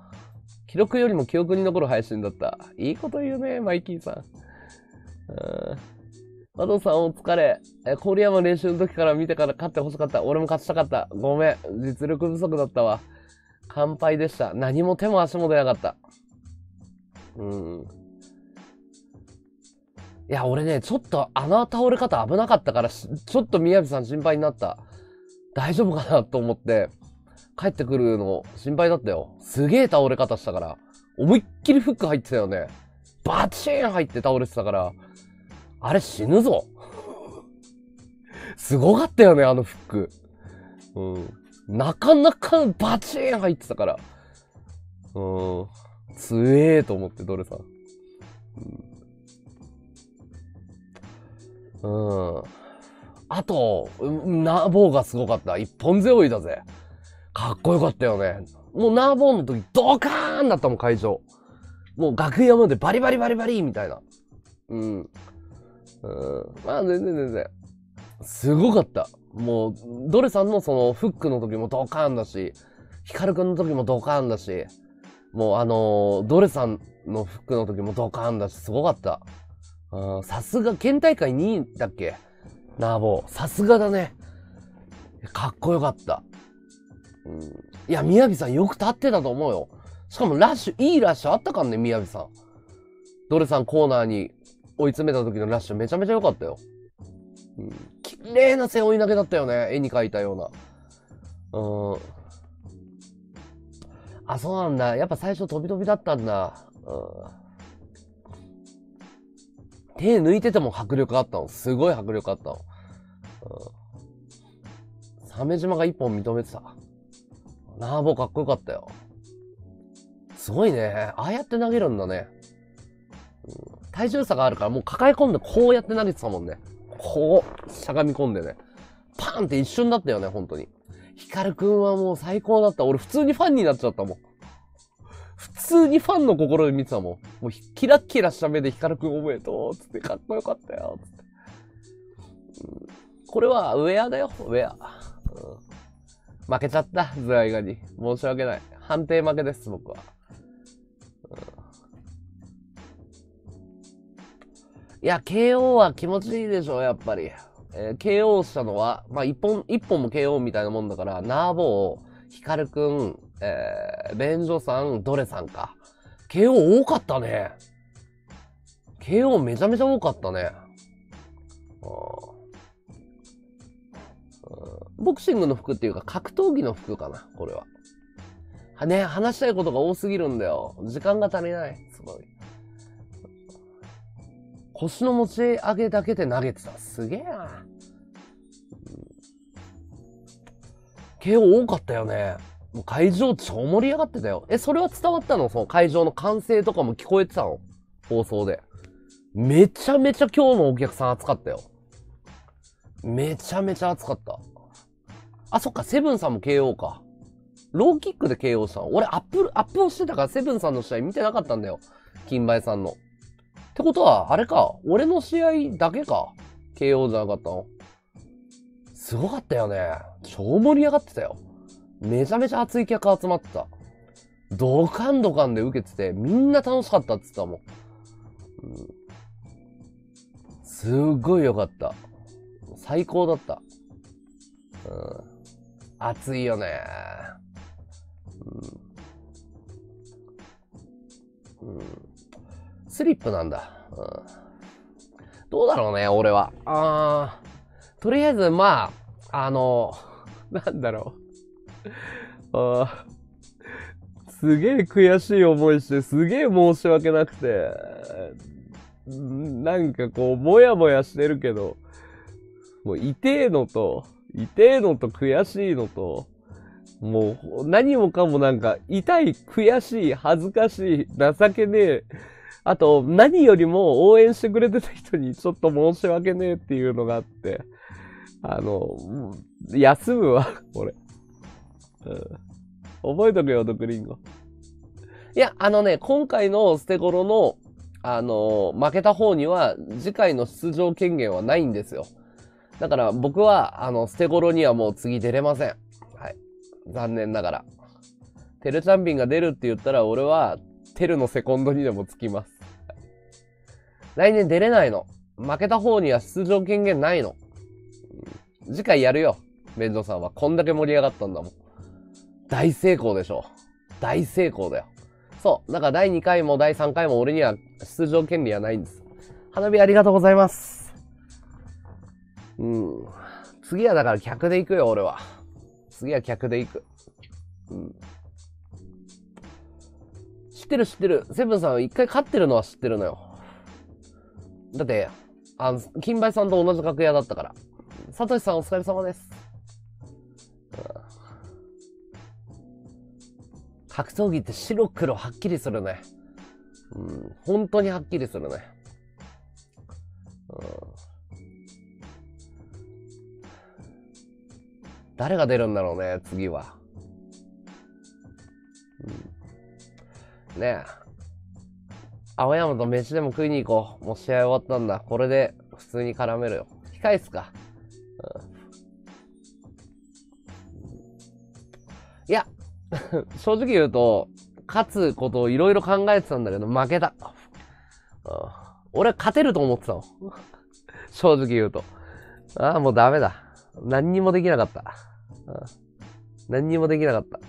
記録よりも記憶に残る配信だった。いいこと言うね、マイキーさん。マドさんお疲れ。え、郡山練習の時から見てから勝ってほしかった。俺も勝ちたかった。ごめん。実力不足だったわ。乾杯でした。何も手も足も出なかった。うん。いや、俺ね、ちょっとあの倒れ方危なかったから、ちょっと宮城さん心配になった。大丈夫かなと思って、帰ってくるの心配だったよ。すげえ倒れ方したから。思いっきりフック入ってたよね。バチーン入って倒れてたから。あれ死ぬぞ。すごかったよね、あのフック。うん。なかなかバチーン入ってたから。うん。強えと思って、ドルさ。うん。うん。あと、ナーボーがすごかった。一本背負いだぜ。かっこよかったよね。もうナーボーの時ドカーンだったもん、会場。もう楽屋までバリバリバリバリみたいな。うん。うん。まあ全然全然。すごかった。もう、ドレさんのそのフックの時もドカーンだし、ヒカルくんの時もドカーンだし、もうあのー、ドレさんのフックの時もドカーンだし、すごかった。さすが、県大会2位だっけ？ナーボー。さすがだね。かっこよかった。うん。いや、宮城さんよく立ってたと思うよ。しかもラッシュ、いいラッシュあったかんね、宮城さん。ドレさんコーナーに追い詰めた時のラッシュめちゃめちゃ良かったよ。うん。綺麗な背負い投げだったよね。絵に描いたような。うん。あ、そうなんだ。やっぱ最初飛び飛びだったんだ。うん。手抜いてても迫力あったの。すごい迫力あったの。うん。鮫島が一本認めてた。ナーボかっこよかったよ。すごいね。ああやって投げるんだね。うん、体重差があるからもう抱え込んでこうやって投げてたもんね。こう、しゃがみ込んでね。パーンって一瞬だったよね、本当に。ヒカルくんはもう最高だった。俺普通にファンになっちゃったもん。普通にファンの心で見てたもん。もうキラッキラした目でヒカルくんおめでとうつってかっこよかったよつって、これはウェアだよ、ウェア。負けちゃった、ズワイガに。申し訳ない。判定負けです、僕は。いや、KO は気持ちいいでしょ、やっぱり。えー、KO したのは、まあ、一本、一本も KO みたいなもんだから、ナーボー、ヒカルくん、えー、ベンジョさん、ドレさんか。KO 多かったね。KO めちゃめちゃ多かったね。ボクシングの服っていうか格闘技の服かな、これは。はね、話したいことが多すぎるんだよ。時間が足りない。すごい。腰の持ち上げだけで投げてた。すげえな。KO 多かったよね。もう会場超盛り上がってたよ。え、それは伝わったの？その会場の歓声とかも聞こえてたの？放送で。めちゃめちゃ今日のお客さん熱かったよ。めちゃめちゃ熱かった。あ、そっか、セブンさんも KO か。ローキックで KO したの？俺アップ、アップをしてたからセブンさんの試合見てなかったんだよ。金梅さんの。ってことは、あれか。俺の試合だけか。KO じゃなかったの。すごかったよね。超盛り上がってたよ。めちゃめちゃ熱い客集まってた。ドカンドカンで受けてて、みんな楽しかったって言ったもん。うん、すっごい良かった。最高だった。うん。熱いよね。うん。うん。スリップなんだ。うん。どうだろうね、俺は。あー。とりあえず、まあ、あの、なんだろう。ああ。すげえ悔しい思いして、すげえ申し訳なくて、なんかこう、もやもやしてるけど、もう、痛えのと、痛えのと悔しいのと、もう、何もかもなんか、痛い、悔しい、恥ずかしい、情けねえ、あと、何よりも応援してくれてた人にちょっと申し訳ねえっていうのがあって、あの、休むわ、俺。うん。覚えとくよ、毒リンゴ。いや、あのね、今回の捨て頃の、あの、負けた方には、次回の出場権限はないんですよ。だから僕は、あの、捨て頃にはもう次出れません。はい。残念ながら。テルチャンピンが出るって言ったら、俺は、テルのセコンドにでもつきます。来年出れないの。負けた方には出場権限ないの。次回やるよ。ベンジョさんは。こんだけ盛り上がったんだもん。大成功でしょ。大成功だよ。そう。だから第2回も第3回も俺には出場権利はないんです。花火ありがとうございます。うん。次はだから客で行くよ、俺は。次は客で行く。うん。知ってる知ってる。セブンさん一回勝ってるのは知ってるのよ。だって、あの、金梅さんと同じ楽屋だったから。サトシさんお疲れ様です。格闘技って白黒はっきりするね。うん、本当にはっきりするね。うん、誰が出るんだろうね、次は。うん、ねえ。青山と飯でも食いに行こう。もう試合終わったんだ。これで普通に絡めるよ。控えすか。うん、いや、(laughs) 正直言うと、勝つことをいろいろ考えてたんだけど、負けた。うん、俺は勝てると思ってたの。(laughs) 正直言うと。ああ、もうダメだ。何にもできなかった。うん、何にもできなかった。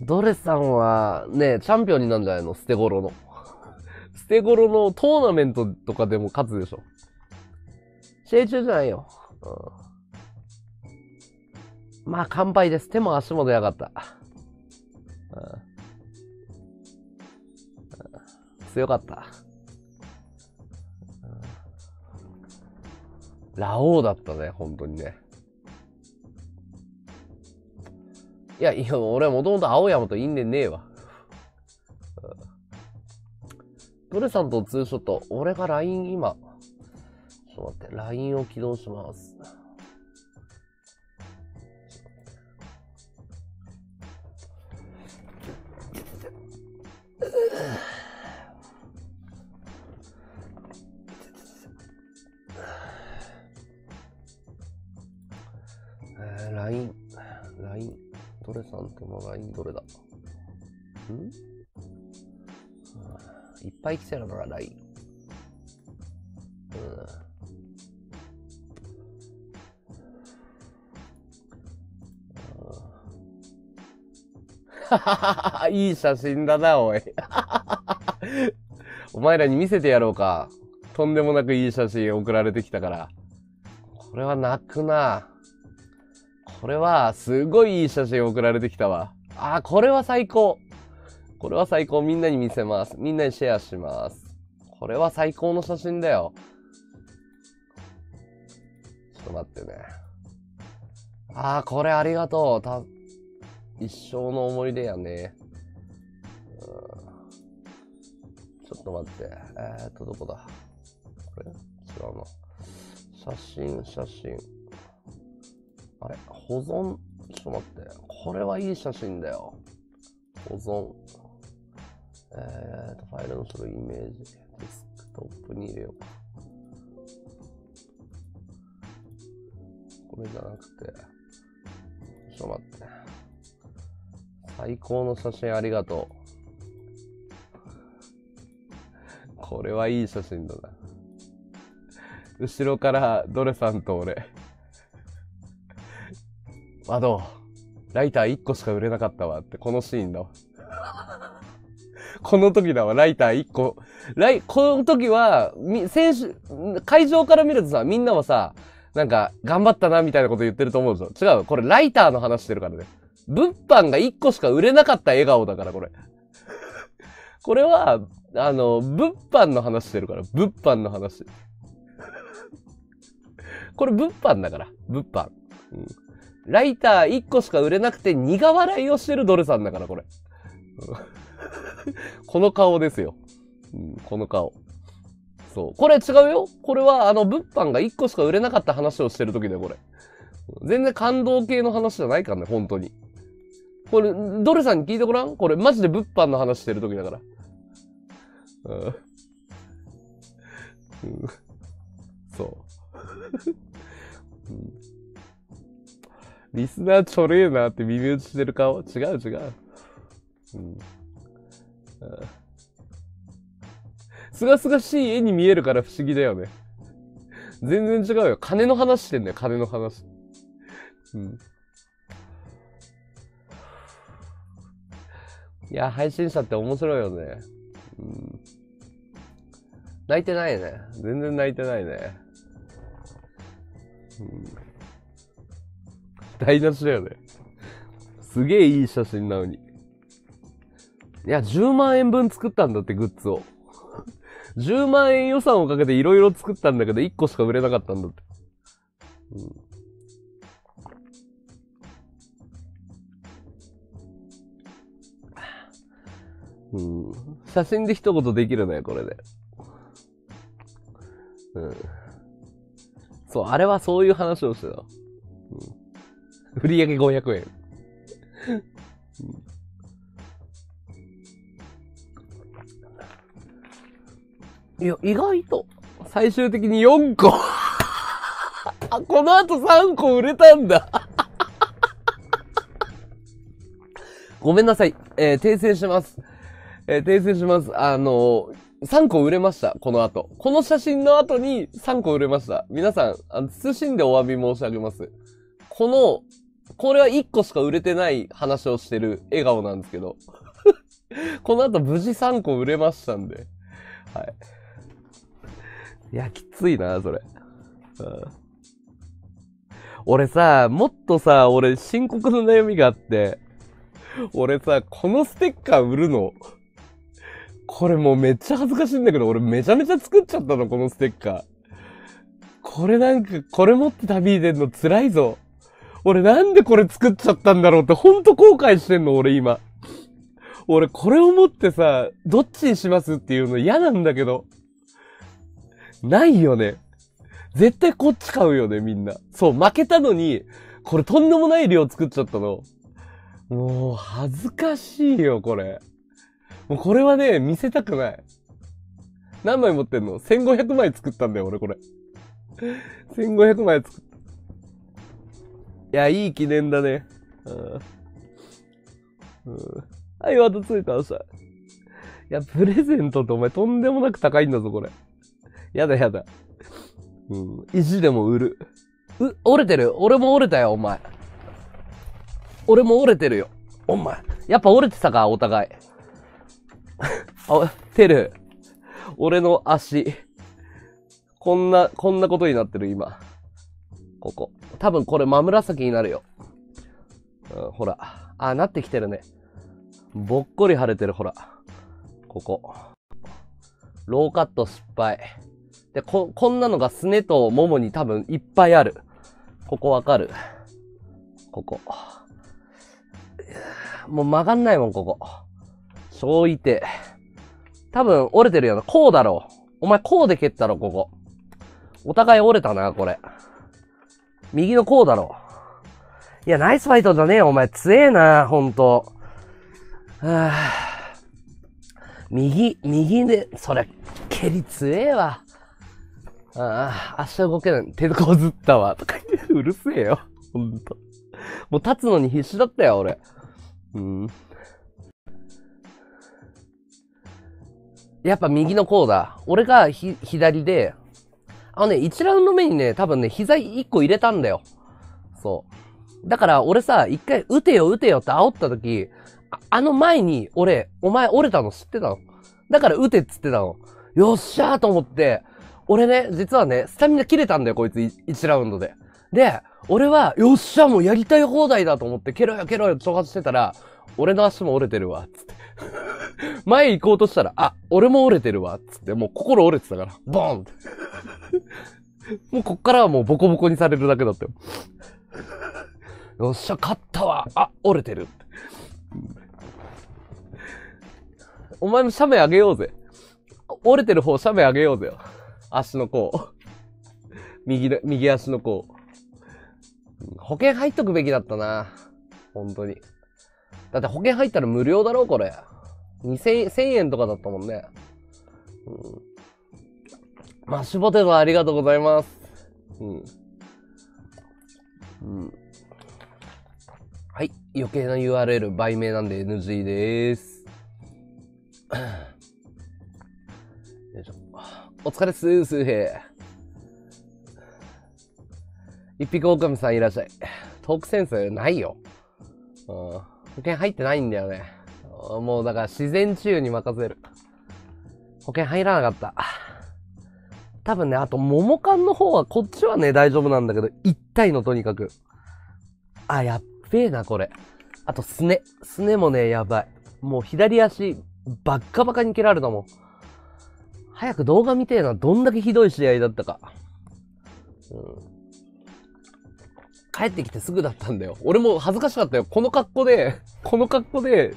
ドレさんはね、チャンピオンになるんじゃないの？捨て頃の。(laughs) 捨て頃のトーナメントとかでも勝つでしょ？試合中じゃないよ。うん、まあ、乾杯です。手も足も出やがった。うん、強かった。ラオウだったね、本当にね。いや、いや、俺はもともと青山と因縁ねえわ。ドレさんとツーショット。俺が LINE 今。ちょっと待って、LINE を起動します。ぱい来てるのが LINE。うん。いい写真だな、おい。(laughs) お前らに見せてやろうか。とんでもなくいい写真送られてきたから。これは泣くな。これは、すごいいい写真送られてきたわ。あ、これは最高。これは最高。みんなに見せます。みんなにシェアします。これは最高の写真だよ。ちょっと待ってね。あー、これありがとう。た、一生の思い出やね。うん、ちょっと待って。えーっと、どこだ？これ？違うな。写真、写真。あれ？保存、ちょっと待って。これはいい写真だよ。保存。えーと、ファイルのするイメージ。デスクトップに入れようか。これじゃなくて。ちょっと待って。最高の写真ありがとう。これはいい写真だな。後ろからドレさんと俺。(laughs) あの、ライター1個しか売れなかったわって、このシーンだわ。この時だわ、ライター1個。ライ、この時は、み、選手、会場から見るとさ、みんなはさ、なんか、頑張ったな、みたいなこと言ってると思うでしょ。違う、これライターの話してるからね。物販が1個しか売れなかった笑顔だから、これ。これは、あの、物販の話してるから、物販の話。これ物販だから、物販。うん。ライター1個しか売れなくて苦笑いをしてるドルさんだから、これ。(laughs) この顔ですよ。うん、この顔。そう。これ違うよこれは、あの、物販が1個しか売れなかった話をしてる時だよ、これ。全然感動系の話じゃないからね、本当に。これ、ドルさんに聞いてごらん？これ、マジで物販の話してる時だから。うん。そう。うん、リスナーちょれえなって耳打ちしてる顔？違う違う。うん。すがすがしい絵に見えるから不思議だよね。全然違うよ。金の話してんだよ、金の話。うん。いや、配信者って面白いよね。うん。泣いてないね。全然泣いてないね。うん。台無しだよね。すげえいい写真なのに。いや、10万円分作ったんだって、グッズを。(laughs) 10万円予算をかけていろいろ作ったんだけど、1個しか売れなかったんだって。うん。うん。写真で一言できるね、これで。うん。そう、あれはそういう話をしてた。うん。売り上げ500円。いや、意外と、最終的に4個 (laughs) あ、この後3個売れたんだ (laughs) ごめんなさい。えー、訂正します。えー、訂正します。あのー、3個売れました。この後。この写真の後に3個売れました。皆さん、あの、謹んでお詫び申し上げます。この、これは1個しか売れてない話をしてる笑顔なんですけど。(laughs) この後無事3個売れましたんで。はい。いや、きついな、それ。うん、俺さ、もっとさ、俺深刻な悩みがあって、俺さ、このステッカー売るの。これもうめっちゃ恥ずかしいんだけど、俺めちゃめちゃ作っちゃったの、このステッカー。これなんか、これ持って旅に出んの辛いぞ。俺なんでこれ作っちゃったんだろうってほんと後悔してんの、俺今。俺これを持ってさ、どっちにしますっていうの嫌なんだけど。ないよね。絶対こっち買うよね、みんな。そう、負けたのに、これとんでもない量作っちゃったの。もう、恥ずかしいよ、これ。もうこれはね、見せたくない。何枚持ってんの ?1500 枚作ったんだよ、俺これ。1500枚作った。いや、いい記念だね。うん。うん。はい、ワード追加した。いや、プレゼントってお前とんでもなく高いんだぞ、これ。やだやだ。うん。意地でも売る。う、折れてる俺も折れたよ、お前。俺も折れてるよ。お前。やっぱ折れてたか、お互い。(laughs) あ、てる。俺の足。こんな、こんなことになってる、今。ここ。多分これ真紫になるよ。うん、ほら。あ、なってきてるね。ぼっこり腫れてる、ほら。ここ。ローカット失敗。で、こ、こんなのがすねとももに多分いっぱいある。ここわかるここ。もう曲がんないもん、ここ。超いて。多分折れてるよな。こうだろう。お前こうで蹴ったろ、ここ。お互い折れたな、これ。右のこうだろう。いや、ナイスファイトじゃねえよ、お前。強えな、ほんと。はぁ。右、右で、それ、蹴り強えわ。ああ、足動けない。手こずったわ。とか言って、(laughs) うるせえよ。ほんと。もう立つのに必死だったよ、俺。うん。やっぱ右の甲だ。俺がひ、左で、あのね、1ラウンド目にね、多分ね、膝1個入れたんだよ。そう。だから俺さ、一回、撃てよ撃てよって煽った時、ああの前に、俺、お前折れたの知ってたの？だから撃てっつってたの。よっしゃーと思って、俺ね、実はね、スタミナ切れたんだよ、こいつ1ラウンドで。で、俺は、よっしゃ、もうやりたい放題だと思って、ケロよケロよ挑発してたら、俺の足も折れてるわ、つって。(laughs) 前行こうとしたら、あ、俺も折れてるわ、つって、もう心折れてたから、ボーンって。(laughs) もうこっからはもうボコボコにされるだけだったよ。よっしゃ、勝ったわ。あ、折れてる。お前も写メあげようぜ。折れてる方写メあげようぜよ。足の甲。右の、右足の甲。保険入っとくべきだったな。本当に。だって保険入ったら無料だろ、これ。2000、1000円とかだったもんね。うん。マッシュポテトありがとうございます。うん。うん。はい。余計な URL 売名なんで NG でーす。お疲れっす、すーへ一匹狼さんいらっしゃい。トークセンスないよ。うん。保険入ってないんだよね。もうだから自然治癒に任せる。保険入らなかった。多分ね、あと、桃缶の方は、こっちはね、大丈夫なんだけど、痛いの、とにかく。あ、やっべえな、これ。あと、すね。すねもね、やばい。もう左足、バッカバカに蹴られたもん。早く動画見てえな。どんだけひどい試合だったか。うん。帰ってきてすぐだったんだよ。俺も恥ずかしかったよ。この格好で、この格好で、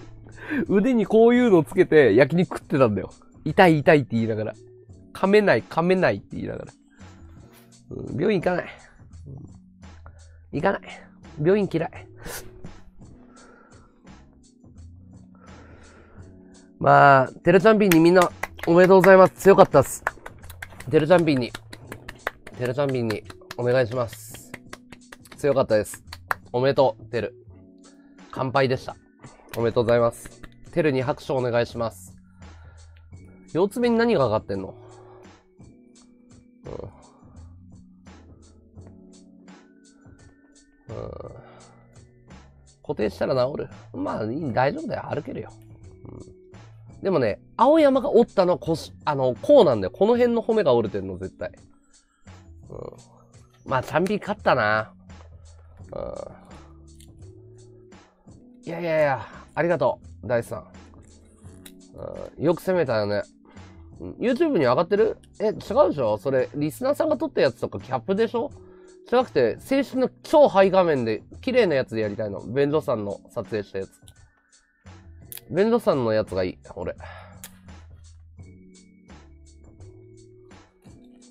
腕にこういうのつけて焼肉食ってたんだよ。痛い痛いって言いながら。噛めない、噛めないって言いながら。うん、病院行かない。行かない。病院嫌い。まあ、テレチャンピンにみんなおめでとうございます。強かったっす。テレチャンピンに、テレチャンピンにお願いします。強かったです。おめでとう、テル。乾杯でした。おめでとうございます。テルに拍手お願いします。腰爪に何がかかってんの？うん。固定したら治る。まあ、いい、大丈夫だよ。歩けるよ。でもね、青山が折ったのは腰、あの、こうなんだよ。この辺の骨が折れてんの、絶対。うん。まあ、チャンピン勝ったな。うん。いやいやいや、ありがとう、大地さん。うん、よく攻めたよね。YouTube に上がってる？え、違うでしょ？それ、リスナーさんが撮ったやつとかキャップでしょ？じゃなくて、正式の超ハイ画面で、綺麗なやつでやりたいの。ベンドさんの撮影したやつ。ベンドさんのやつがいい、俺。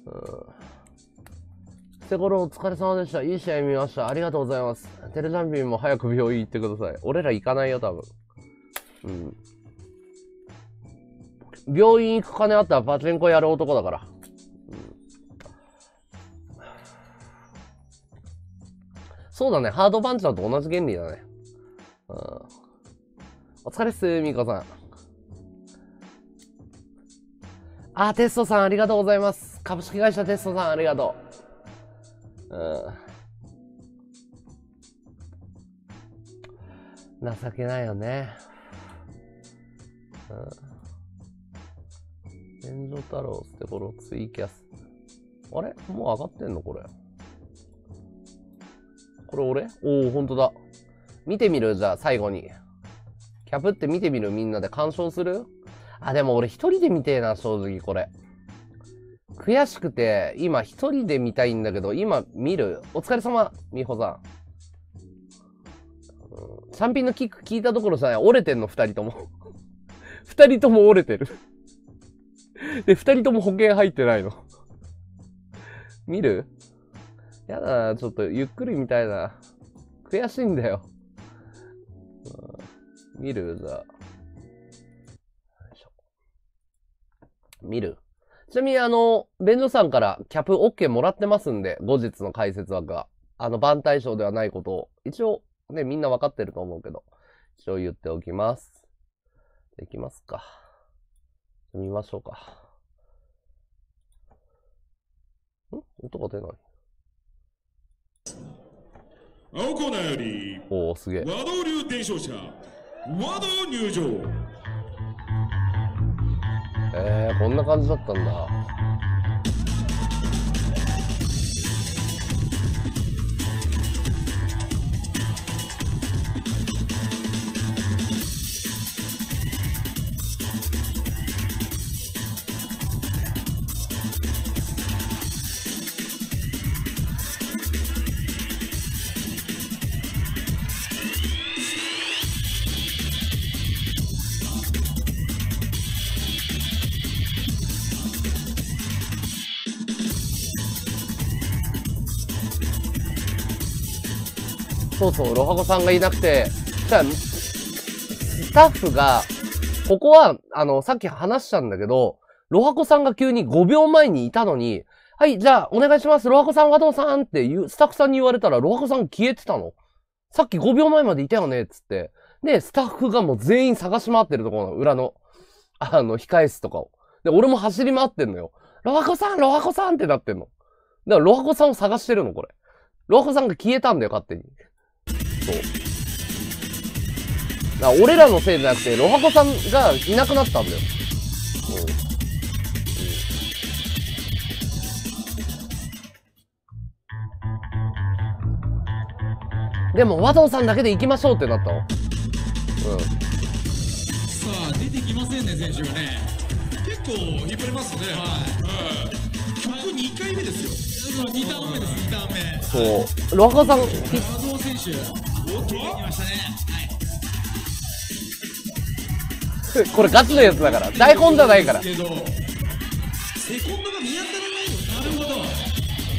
うん。セコロお疲れ様でした。いい試合見ました。ありがとうございます。テレジャンビンも早く病院行ってください。俺ら行かないよ、多分。うん。病院行く金あったらパチンコやる男だから。うんそうだね。ハードパンチャーと同じ原理だね。うん。お疲れっす、ミコさん。あ、テストさんありがとうございます。株式会社テストさんありがとう。うん。情けないよね。うん。天井太郎ってこのツイキャス。あれ？もう上がってんのこれ。これ俺？おお、ほんとだ。見てみる？じゃあ、最後に。キャプって見てみる？みんなで鑑賞する？あ、でも俺一人で見てえな、正直これ。悔しくて、今一人で見たいんだけど、今見る？お疲れ様、みほさん。チャンピンのキック聞いたところさ、折れてんの、二人とも。(laughs) 二人とも折れてる (laughs) で、二人とも保険入ってないの。見る？やだな、ちょっとゆっくり見たいな。悔しいんだよ。見る？見るちなみにあの、便所さんからキャップ OK もらってますんで、後日の解説枠は。あの、番対象ではないことを、一応ね、みんなわかってると思うけど、一応言っておきます。できますか。見ましょうか。ん？音が出ない。青コーナーより、おお、すげえ。和道流伝承者、和道入場。えー、こんな感じだったんだ。そうそう、ロハコさんがいなくて、じゃあ、スタッフが、ここは、あの、さっき話したんだけど、ロハコさんが急に5秒前にいたのに、はい、じゃあ、お願いします、ロハコさん、和道さんっていう、スタッフさんに言われたら、ロハコさん消えてたの。さっき5秒前までいたよね、つって。で、スタッフがもう全員探し回ってるところの裏の、あの、控え室とかを。で、俺も走り回ってんのよ。ロハコさん、ロハコさんってなってんの。だから、ロハコさんを探してるの、これ。ロハコさんが消えたんだよ、勝手に。そう。だから俺らのせいじゃなくて、ロハコさんがいなくなったんだよ。うんでも、和道さんだけで行きましょうってなったの。うん。さあ出てきませんね選手がね結構引っ張りますね。はい曲2回目ですよ。2ターン目です2ターン目そう。ロハコさん、和道選手おっと出てきましたねこれガチのやつだから。台本じゃないから。セコンドが見当たらないの。ほど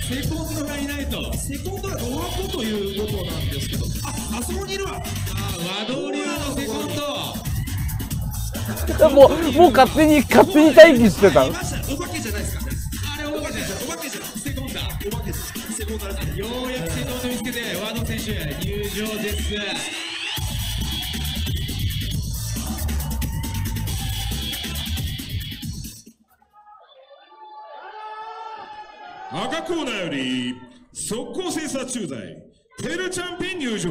セコンドがいないとセコンドがドアコということなんですけど。あ、あそこにいるわ。あ和道流のセコンド (laughs) もう、もう勝手に、勝手に待機してた。お化けじゃないですか。してこうかな。ようやくセコンド見つけてワード選手入場です赤コーナーより速攻精査駐在テルチャンピン入場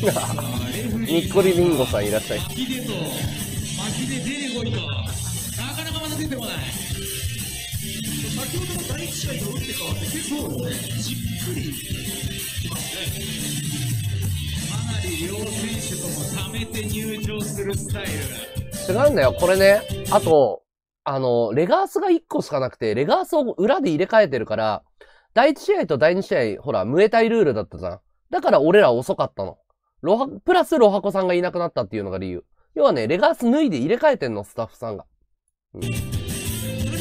(laughs) にっこりりんごさんいらっしゃい。ヒデと巻きで出てこいとなかなかまだ出てこない先ほどの第一試合と打って変わって結構ね、じっくりかなり両選手とも溜めて入場するスタイル違うんだよ。これね、あと、あの、レガースが1個しかなくて、レガースを裏で入れ替えてるから、第1試合と第2試合、ほら、ムエタイルールだったじゃん。だから俺ら遅かったの。ロハ、プラスロハコさんがいなくなったっていうのが理由。要はね、レガース脱いで入れ替えてんの、スタッフさんが。それに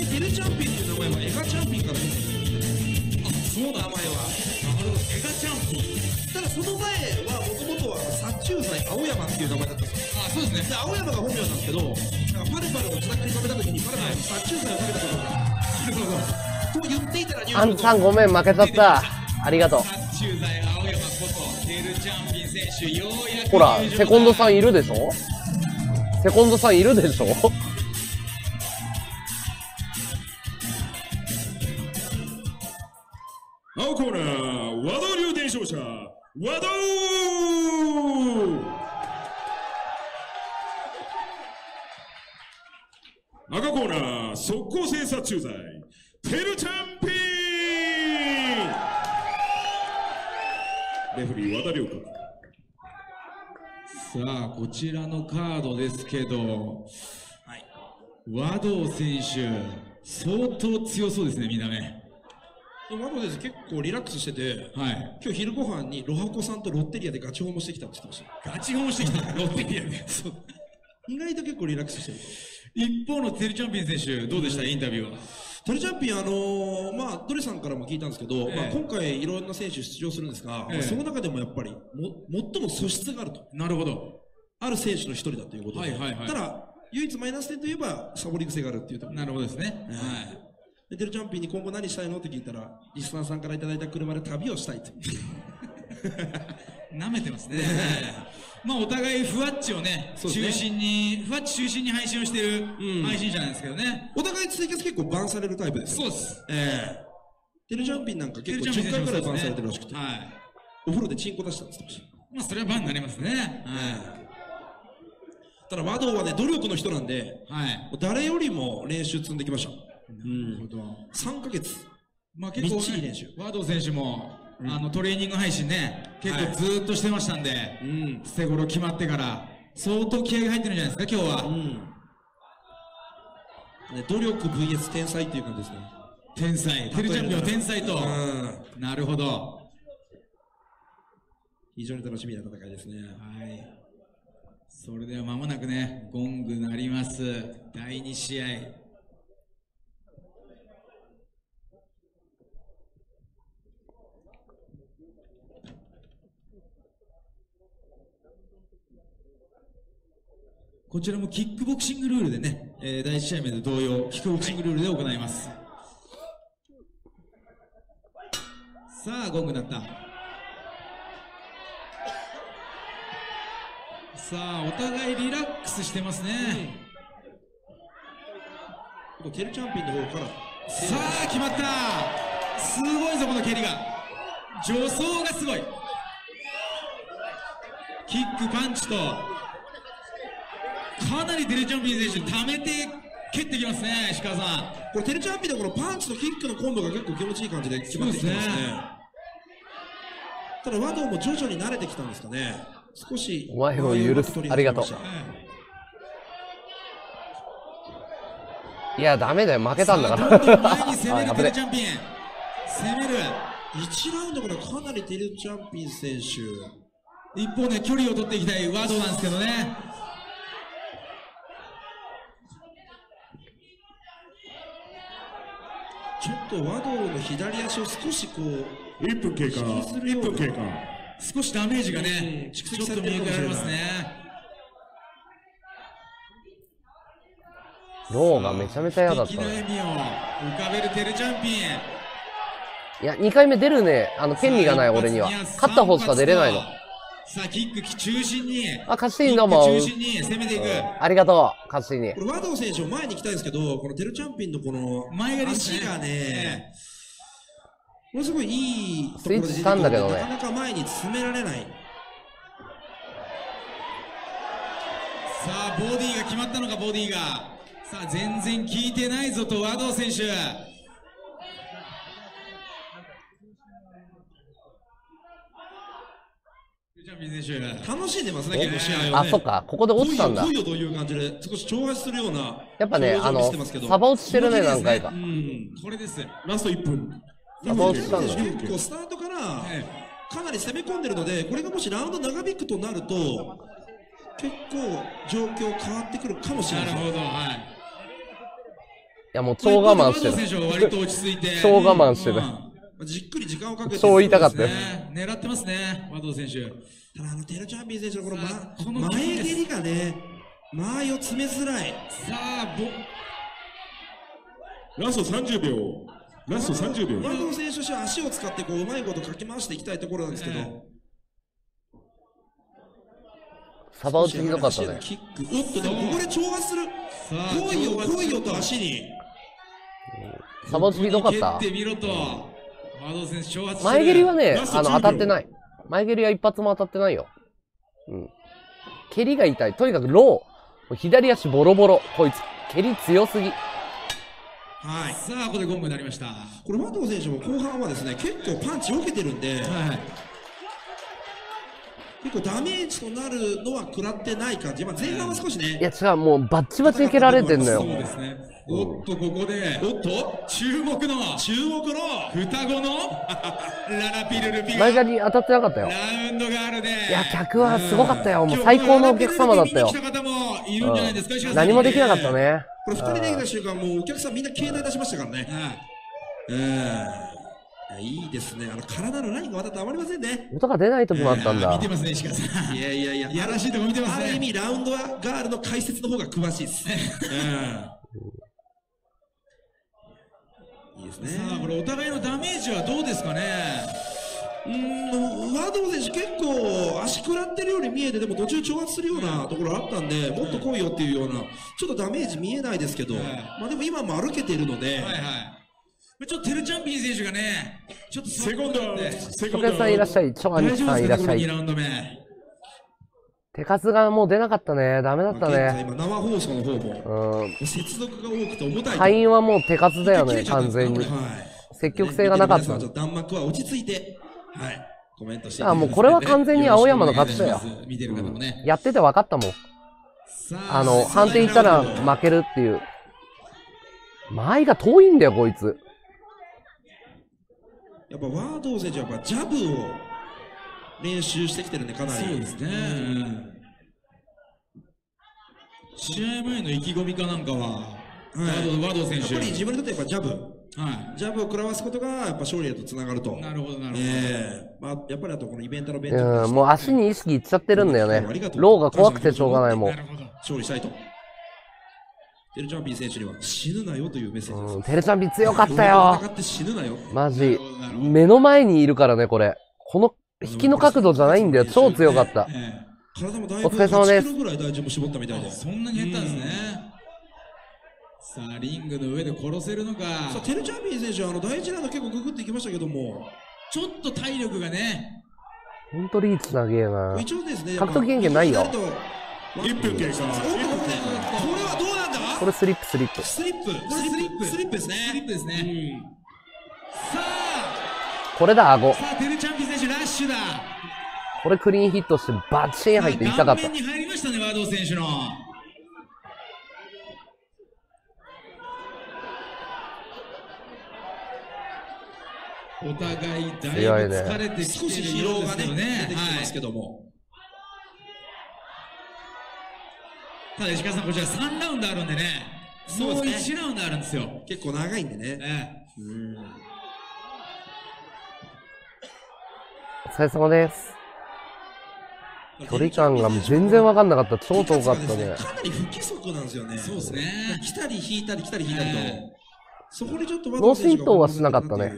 テルチャンピンっていう名前はエガチャンピンかあ、そうだ名前はなるほどエガチャンピンただその前はもともとは殺虫剤青山っていう名前だったんですよあそうですねで青山が本名なんですけどなんかパルパルを自宅に止めた時にパルパルに殺虫剤をかけたことがなると言っていたら入アンさんごめん、負けちゃった。ありがとう。殺虫剤ほら、セコンドさんいるでしょ？セコンドさんいるでしょ？青コーナー和道流伝承者和道赤コーナー速攻精査駐在テルチャンピン。レフリー和田亮君さあこちらのカードですけど、和道選手相当強そうですね見た目マコです結構リラックスしててはい。今日昼ご飯にロハコさんとロッテリアでガチホモしてきたって言ってましたガチホモしてきた。ロッテリアで (laughs) そう。意外と結構リラックスしてる。一方のテルチャンピン選手どうでした？インタビューはトルチャンピン、あのーまあ、ドリさんからも聞いたんですけど、ええ。まあ、今回いろんな選手出場するんですが、ええ。まあその中でもやっぱりも最も素質があると。なるほど。ある選手の一人だということで、はいはいはい。ただ唯一マイナス点といえばサボり癖があるっていうところ。なるほどですね、ええ。はい。でテルチャンピンに今後何したいのって聞いたらリスナーさんからいただいた車で旅をしたいと。(laughs) 舐めてますね。(laughs) まあお互いふわっちをねそうですね中心にふわっち中心に配信をしてるうん配信者なんですけどね。お互いツイキャス結構バンされるタイプですそうです。ええテルチャンピンなんか結構10回くらいバンされてるらしくて、はい。お風呂でチンコ出したって言ってましたまあそれはバンになりますね。ただ和道はね努力の人なんではい。誰よりも練習積んできましたなるほど。3ヶ月まあ結構、みっちり練習ね、和道選手も、あのトレーニング配信ね結構ずーっとしてましたんで、うん捨て頃決まってから相当気合が入ってるんじゃないですか、今日は。うん。ね、努力 VS 天才っていう感じですね。天才。テルチャンピオン天才と。うん。なるほど。は非常に楽しみな戦いですね。い。それでは間もなくね、ゴング鳴ります。第2試合。こちらもキックボクシングルールでね、えー第1試合目と同様、キックボクシングルールで行います。さあ、ゴング鳴った。さあ、お互いリラックスしてますね。テルチャンピオンの方から、さあ、決まったすごいぞ、この蹴りが。助走がすごい。キック、パンチと、かなりテレチャンピオン選手、溜めて蹴ってきますね、石川さん。これテルチャンピオンのこのパンチとキックのコンボが結構気持ちいい感じで決まってきてますね。ただ、和道も徐々に慣れてきたんですかね。少し。お前を許すありがとういや、ダメだよ。負けたんだかさあどんどん前ら。に攻めるテレチャンピオン。攻める。1ラウンドからかなりテルチャンピオン選手。一方ね、距離を取っていきたいワードなんですけどね。ちょっと和道の左足を少しこう、1分経過1分経過少しダメージがね、うんちょっと見受けられますね。ローがめちゃめちゃ嫌だったね。みを浮かべるテルチャンピオン。いや、2回目出るね。あの、権利がない俺には。勝った方しか出れないの。さあ、キック中心に。あ、勝ちにどうもキッ。ク中心に攻めていく。ありがとう。勝ちにこ。れ和道選手を前に行きたいんですけど、このテルチャンピオンのこの前蹴り足がね、ものすごいいいところでスイッチしたんだけどねなかなか前に詰められない。さあ、ボディが決まったのか、ボディが。さあ、全然効いてないぞと、和道選手。テルチャンピオン選手。楽しんでますね、結構試合をね。あ、そっか。ここで落ちたんだ来。いよ来いよという感じで、少し挑発するような。やっぱね、あの表情見せてますけ、どサバ落ちしてるね、何回かう。ん。これです。ラスト1分サバ落ちしたんだ。結構スタートからかなり攻め込んでるので、これがもしラウンド長引くとなると、結構状況変わってくるかもしれない。なるほど、はい。いや、もう超我慢してる。は割と落ち着いて。超我慢してるうんじっくり時間をかけて。超痛かったよ。ね、狙ってますね、和道選手。ただあのテルチャンピオン選手のこの,、さあこま、の前蹴りがね、間合いを詰めづらい。さあ、ぼラスト30秒ラスト30秒和道選手としては足を使ってこううまいことかき回していきたいところなんですけど、えサバ落ちひどかったね。キック、おっと、でもここで挑発する。来いよ、来いよと足に。サバ落ちひどかった蹴ってみろと。前蹴りはねあの、10当たってない。前蹴りは一発も当たってないよ。うん。蹴りが痛い。とにかくロー。左足ボロボロ。こいつ、蹴り強すぎ。はい。さあ、ここでゴングになりました。はこれ、和道選手も後半はですね、結構パンチを受けてるんで、い。結構ダメージとなるのは食らってない感じ。まあ、前半は少しね、いや、違う、もうバッチバチに蹴られてんのよそう。ですね。おっと、ここで、おっと、注目の、注目の、双子の、(laughs) ララピルルピが、前蹴り当たってなかったよ。ラウンドガールで。いや、客はすごかったよ。もう最高のお客様だったよ何もできなかった。ね。これ、二人できた瞬間、もうお客さんみんな携帯出しましたからね。はい。ええいいですね。あの、体のラインがまたたまりませんね。音が出ない時もあったんだ見て。ますね、石川さん。いやいやいや、やらしいとこ見てますねある意味、ラウンドガールの解説の方が詳しいです。うんいいですね。さあ、これお互いのダメージはどうですかね？うーん、和道選手結構足食らってるように見えて、でも途中挑発するようなところあったんで、もっと来いよっていうような、ちょっとダメージ見えないですけど、はいまあでも今も歩けてるので、はいはい。ちょっとテルチャンピン選手がね、ちょっとセコンドセコンドいらっしゃい。チョアニ大丈夫さんいですか、この2らっしゃい。ラウンド目。手数がもう出なかったね。ダメだったね。今生放送の方も、うん。接続が多くて重たいと。敗因はもう手数だよね、完全にはい積極性がなかった弾幕は落ち着いて、はい。コメントしてあもうこれは完全に青山の勝ちだよ見てる方もね。やってて分かったもん。あの、判定いったら負けるっていう。前が遠いんだよ、こいつ。やっぱワード選手はやっぱジャブを練習してきてるんでかなりそうですね。うん試合前の意気込みかなんかは、ワードワード選手。やっぱり自分にとってやっぱジャブはジャブを食らわすことがやっぱ勝利へとつながるとい。なるほど、なるほど。ええまあ、やっぱりあとこのイベントのベンチうん、もう足に意識いっちゃってるんだよね。ローが怖くてしょうがないもんな。るほど。勝利したいとテルチャンピー選手には死ぬなよというメッセージです、うん、テレチャンピ強かったよ戦。って死ぬなよマジ。目の前にいるからね、これ。この引きの角度じゃないんだよ。超強かった。え体もだいぶお疲れ様です8キロぐらい体重も絞ったみたいでえそんなに減ったんですね。さあ、リングの上で殺せるのか。さあテルチャンピー選手はあの第一ラウンド結構ググっていきましたけどもちょっと体力がね、ほんとリーチ長えな。一応ですね獲得権限ないよやっぱ1分経過これはどうなんだ？これスリップスリップ。スリップこれスリップスリップですねスリップですね。さあ、これだ、顎。さあ、手だ。これクリーンヒットしてバチン入って痛かった。に入りましたね、ワード選手の。お互いだいぶ疲れてきて少しる疲労がねようですけどね。出てきてますはいけども、ただ石川さん、こちら3ラウンドあるんでね、もうそうですね1ラウンドあるんですよ。結構長いんでねえうん疲れ様です。距離感が全然わかんなかった。超遠かったね。かなり不規則なんですよね。そうですね来たり引いたり来たり引いたりと。えそこでちょっとノースヒットはしなかったね。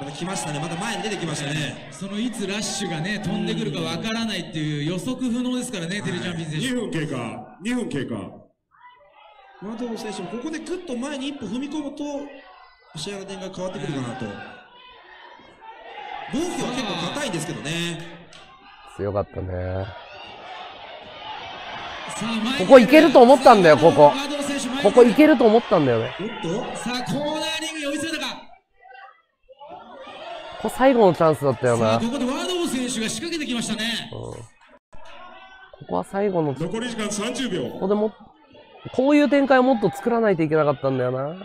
また来ましたね。また前に出てきましたね。そのいつラッシュがね、飛んでくるかわからないっていう予測不能ですからね、テルチャンピン選手。2分経過2分経過マドン選手もここでぐっと前に一歩踏み込むと、試合の展開変わってくるかなと。防御は結構硬いんですけどね。強かったね。ここいけると思ったんだよここここいけると思ったんだよね。さあ、コーナーリングに追いついたか。ここ最後のチャンスだったよさあ、な。ここでワード選手が仕掛けてきましたね。ここは最後の、こ残り時間30秒こでも、こういう展開をもっと作らないといけなかったんだよな。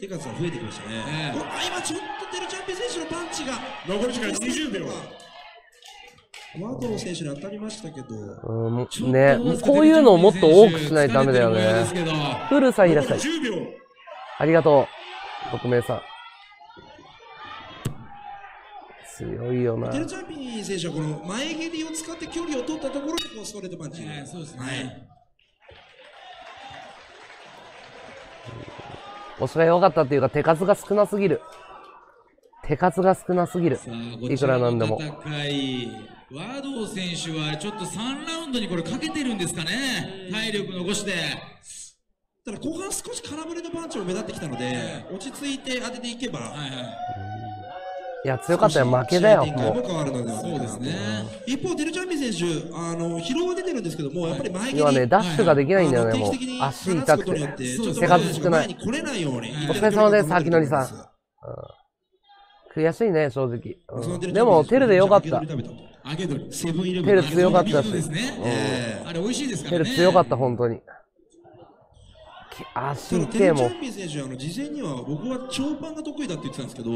手数が増えてきましたね。ええおあ今ちょっとテルチャ選手のパンチが。残り時間20秒ワード選手に当たりましたけど。うん、ね、こういうのをもっと多くしないとダメだよね疲れてる模様です。けどフルさんいらっしゃい。10秒ありがとう。匿名さん。強いよなテ。ルチャンピン選手はこの前蹴りを使って距離を取ったところにこうストレートパンチ。ええそうですね。はい押しが良かったっていうか手数が少なすぎる。手数が少なすぎるいくらなんでも。戦い、ワード選手はちょっと3ラウンドにこれかけてるんですかね。体力残して。ただ後半少し空振りのパンチも目立ってきたので、落ち着いて当てていけば、はいはい。いや、強かったよ。負けだよ、ももう。変わるのでそうですね。一方、テルチャンピン選手、あの疲労は出てるんですけども、やっぱり前蹴り、今ね、ダッシュができないんだよね、もう足痛くて。手数少ない前に来れないように。お疲れ様です秋典さん悔しいね、正直。うんでも、テルでよかった。揚げ鶏。セブンイレブンテル強かったしあれ美味しいですかテらね。ル強かった、本当に。き足チャン。ピン選手、あの事前には僕は長パンが得意だって言ってたんですけど、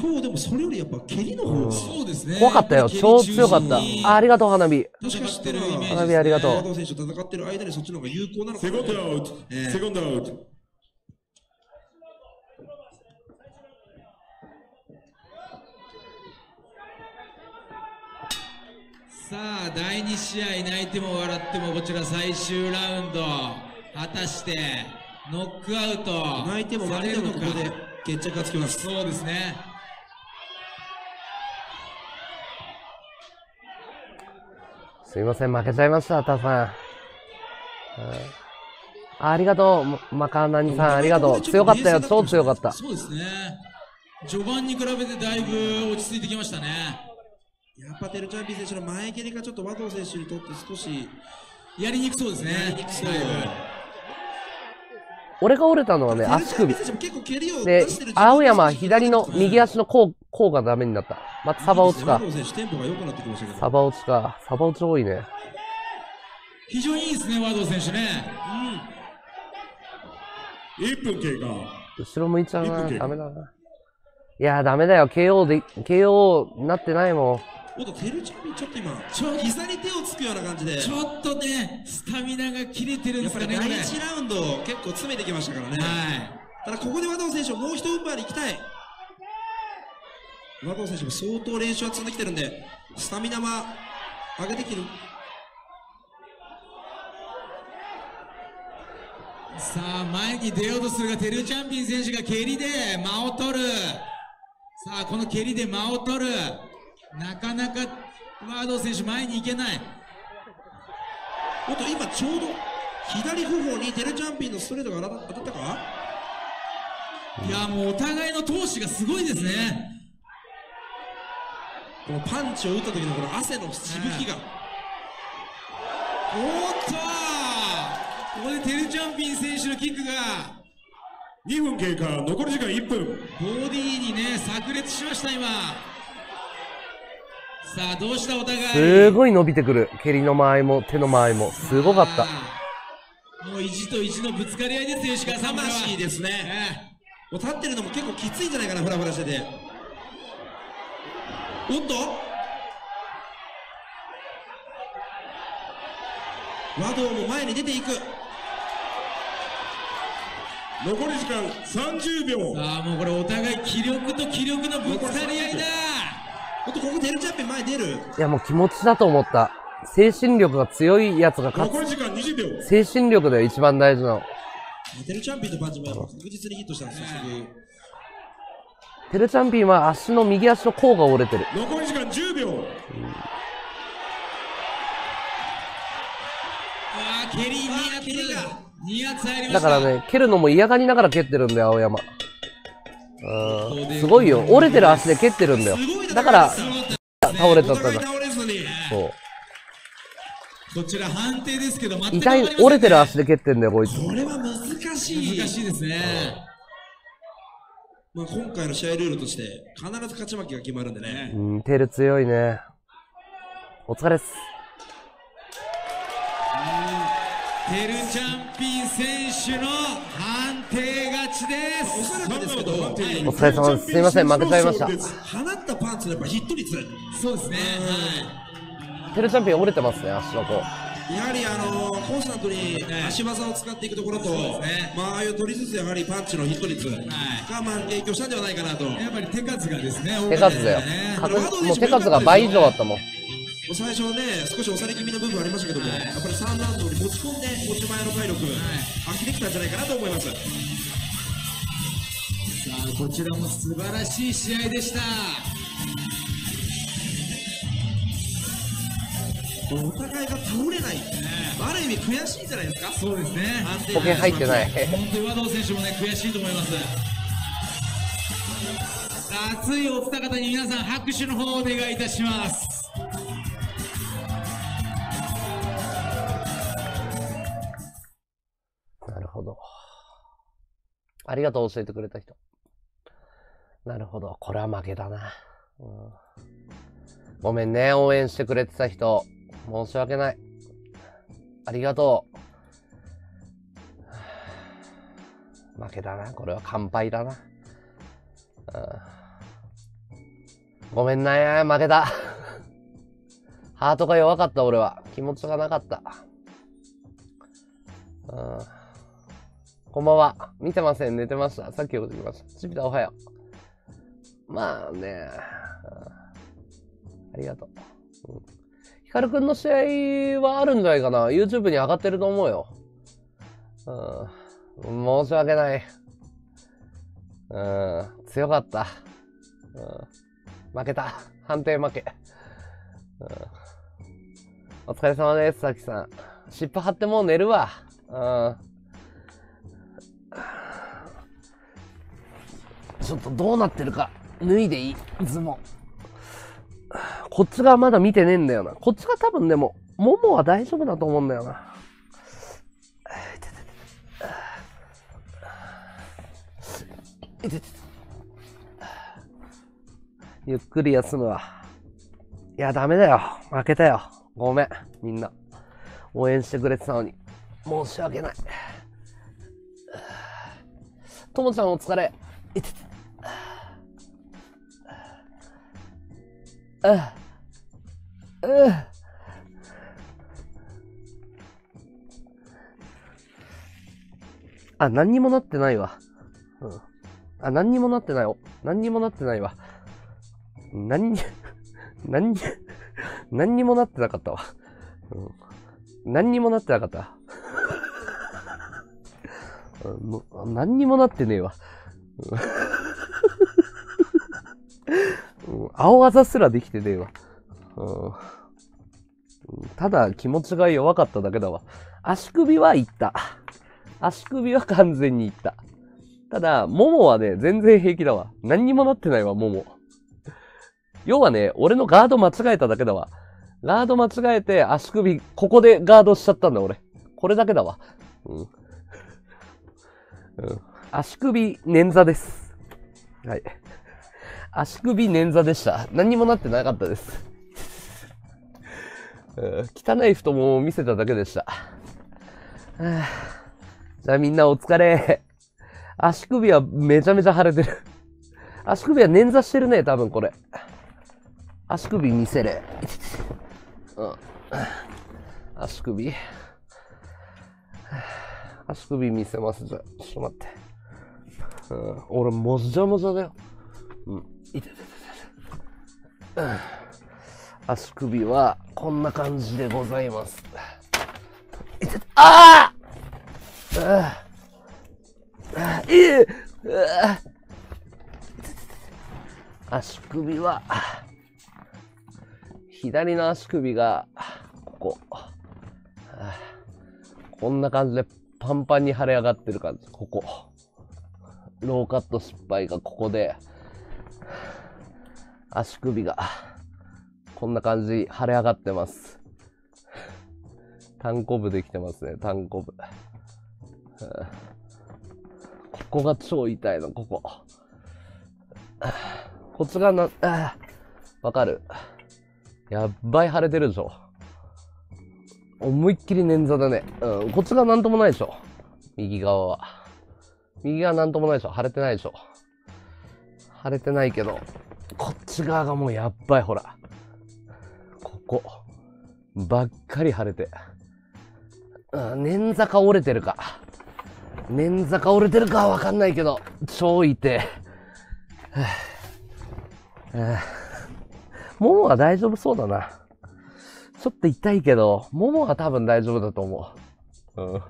今日でもそれよりやっぱ蹴りの方が、そうですね。怖かったよ。超強かった。あありがとう、花火。もしかしたら、戦ってるイメージですね花火ありがとう選手と戦ってる間にそっちの方が有効なのかセなコンドアウトええセコンドアウトさあ、第2試合泣いても笑ってもこちら最終ラウンド。果たして、ノックアウト。泣いても負けてもここで決着がつきます。そうですね。すいません、負けちゃいました、タさん。うんあありがとう、まマカーナニさん、ありがとう。強かったよ、超強かった。そうですね。序盤に比べてだいぶ落ち着いてきましたね。やっぱテルチャンピン選手の前蹴りがちょっと和藤選手にとって少しやりにくそうですね。やりにくそう俺が折れたのはね、足首。で青山は左の右足の甲、甲がダメになった。またサバ落ちかサバ落ちか。サバ落ち多いね。非常にいいですね、和道選手ね。1分経過後ろ向いちゃうな。ダメだな。いやー、ダメだよ。KO で、KO なってないもん。おっとテルチャンピンちょっと今ちょ膝に手をつくような感じでちょっとね、スタミナが切れてるんですかね、やっぱり第これ。1ラウンド結構詰めてきましたからねはい。ただここで和道選手をもう一踏ん張り行きたい和道選手も相当練習は積んできてるんでスタミナは上げてきてるさあ、前に出ようとするが、テルチャンピン選手が蹴りで間を取る。さあ、この蹴りで間を取る。なかなか、和道選手前に行けない。おっと今ちょうど左頬にテルチャンピンのストレートが当た当たったか？いや、もうお互いの闘志がすごいですね。このパンチを打った時のこの汗のしぶきがおっとここでテルチャンピン選手のキックが、2分経過残り時間1分ボディにね、炸裂しました、今。さあ、どうしたお互い？すごい伸びてくる。蹴りの間合いも、手の間合いも。すごかった。もう意地と意地のぶつかり合いですよ、石川さん魂ですねもう立ってるのも結構きついんじゃないかなフラフラしてておっと？和道も前に出ていく残り時間30秒さあもうこれお互い気力と気力のぶつかり合いだおっとここテルチャンピン前出る？いや、もう気持ちだと思った。精神力が強いやつが勝残り時間20秒つ。精神力だよ、一番大事なの。テルチャンピンのパンチも確実にヒットしたんですよテルチャンピンは足の右足の甲が折れてる。残り時間10秒ああ蹴り2発蹴りが2発入りましただからね、蹴るのも嫌がりながら蹴ってるんだよ、青山。うん。すごいよ。折れてる足で蹴ってるんだよだから、倒れちゃったんだ。そう。こちら判定ですけど全く痛い折れてる足で蹴ってんだよ、こいつ。これは難しい難しいですねまあ、今回の試合ルールとして必ず勝ち負けが決まるんでねうん、テル強いね。お疲れっす。テルチャンピン選手の判定勝ちでおすそらくですけど、はいお疲れ様ですすいません負けちゃいました放ったパンツのやっぱヒット率そうですねテルチャンピン折れてますね、足の甲。やはりあのコンスタントに足技を使っていくところと、ねまあ、ああいう取りつつやはりパンチのヒット率が、まあ、影響したんではないかなと、やっぱり手数がですね手数だよ。確もう手数が倍以上あったもん。う最初はね、少し押され気味の部分ありましたけども、やっぱり3ラウンドに持ち込んで、持ち前の体力、発揮できたんじゃないかなと思います。さあこちらも素晴らしい試合でした。お互いが倒れない、ある意味悔しいんじゃないですか、そうですね。保険入ってない。本当に和道選手もね悔しいと思います。熱いお二方に皆さん拍手の方をお願いいたします。なるほど。ありがとう、教えてくれた人。なるほど。これは負けだな。うんごめんね、応援してくれてた人。申し訳ない。ありがとう。負けだな。これは乾杯だな。うんごめんな、負けた。ハートが弱かった、俺は。気持ちがなかった。うんこんばんは。見てません。寝てました。さっき起きました。チビタおはよう。まあね。ありがとう。ヒカルくんの試合はあるんじゃないかな。YouTube に上がってると思うよ。うん。申し訳ない。うん。強かった。うん。負けた。判定負け。うん。お疲れ様です、さきさん。尻尾張ってもう寝るわ。うん。ちょっとどうなってるか、脱いでいい？ズボン。こっちがまだ見てねえんだよな。こっちが多分でも、ももは大丈夫だと思うんだよな。ゆっくり休むわ。いや、ダメだよ。負けたよ。ごめん。みんな。応援してくれてたのに。申し訳ない。ともちゃんお疲れ。いてて。ああ。あ、何にもなってないわ。うん。あ、何にもなってないよ。何にもなってないわ。何に、何に、何にもなってなかったわ。うん。何にもなってなかった。うん何にもなってねえわ。うん、青技すらできてねえわ。うんただ気持ちが弱かっただけだわ。足首はいった。足首は完全にいった。ただ、ももはね、全然平気だわ。何にもなってないわ、もも。要はね、俺のガード間違えただけだわ。ガード間違えて足首、ここでガードしちゃったんだ、俺。これだけだわ。うん。うん。足首、捻挫です。はい。足首捻挫でした。何にもなってなかったです。汚い太ももを見せただけでした。はあじゃあみんなお疲れ。足首はめちゃめちゃ腫れてる。足首は捻挫してるね、多分これ。足首見せれ。うん。足首。足首見せます。じゃあ、ちょっと待って。うん、俺、もじゃもじゃだよ。うん。いててててて。うん足首は、こんな感じでございます。いててあああいえ足首は、左の足首が、ここ。こんな感じでパンパンに腫れ上がってる感じ。ここ。ローカット失敗がここで、足首が、こんな感じ、腫れ上がってます。単行部できてますね、単行部。ここが超痛いの、ここ。こっちがな、わかる。やっばい腫れてるでしょ。思いっきり捻挫だね。うん、こっちがなんともないでしょ。右側は。右側なんともないでしょ。腫れてないでしょ。腫れてないけど、こっち側がもうやっばい、ほら。ここ。ばっかり腫れて。うん、捻挫か折れてるか。捻挫か折れてるかはわかんないけど、超痛い。はぁはぁももは大丈夫そうだな。ちょっと痛いけど、ももは多分大丈夫だと思う。うん。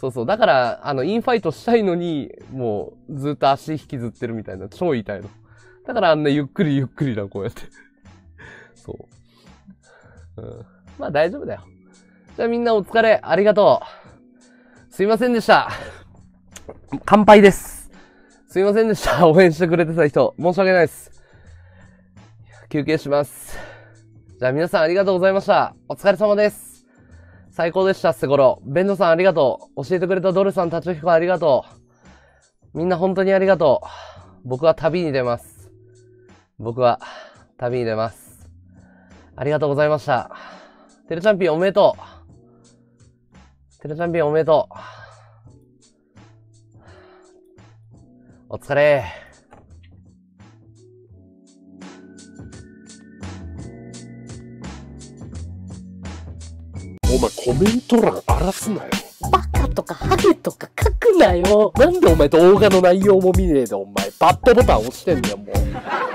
そうそう。だから、あの、インファイトしたいのに、もう、ずっと足引きずってるみたいな、超痛いの。だからあんなゆっくりゆっくりだ、こうやって。そう。うん。まあ大丈夫だよ。じゃあみんなお疲れ、ありがとう。すいませんでした。乾杯です。すいませんでした。応援してくれてた人、申し訳ないです。休憩します。じゃあ皆さんありがとうございました。お疲れ様です。最高でした、セゴロ。ベンドさんありがとう。教えてくれたドルさん、タチヒコありがとう。みんな本当にありがとう。僕は旅に出ます。僕は旅に出ます。ありがとうございました。テレチャンピオンおめでとう。テレチャンピオンおめでとう。お疲れ。前コメント欄荒らすなよ。バカとかハゲとか書くなよ。なんでお前動画の内容も見ねえでお前バッドボタン押してんだよもう。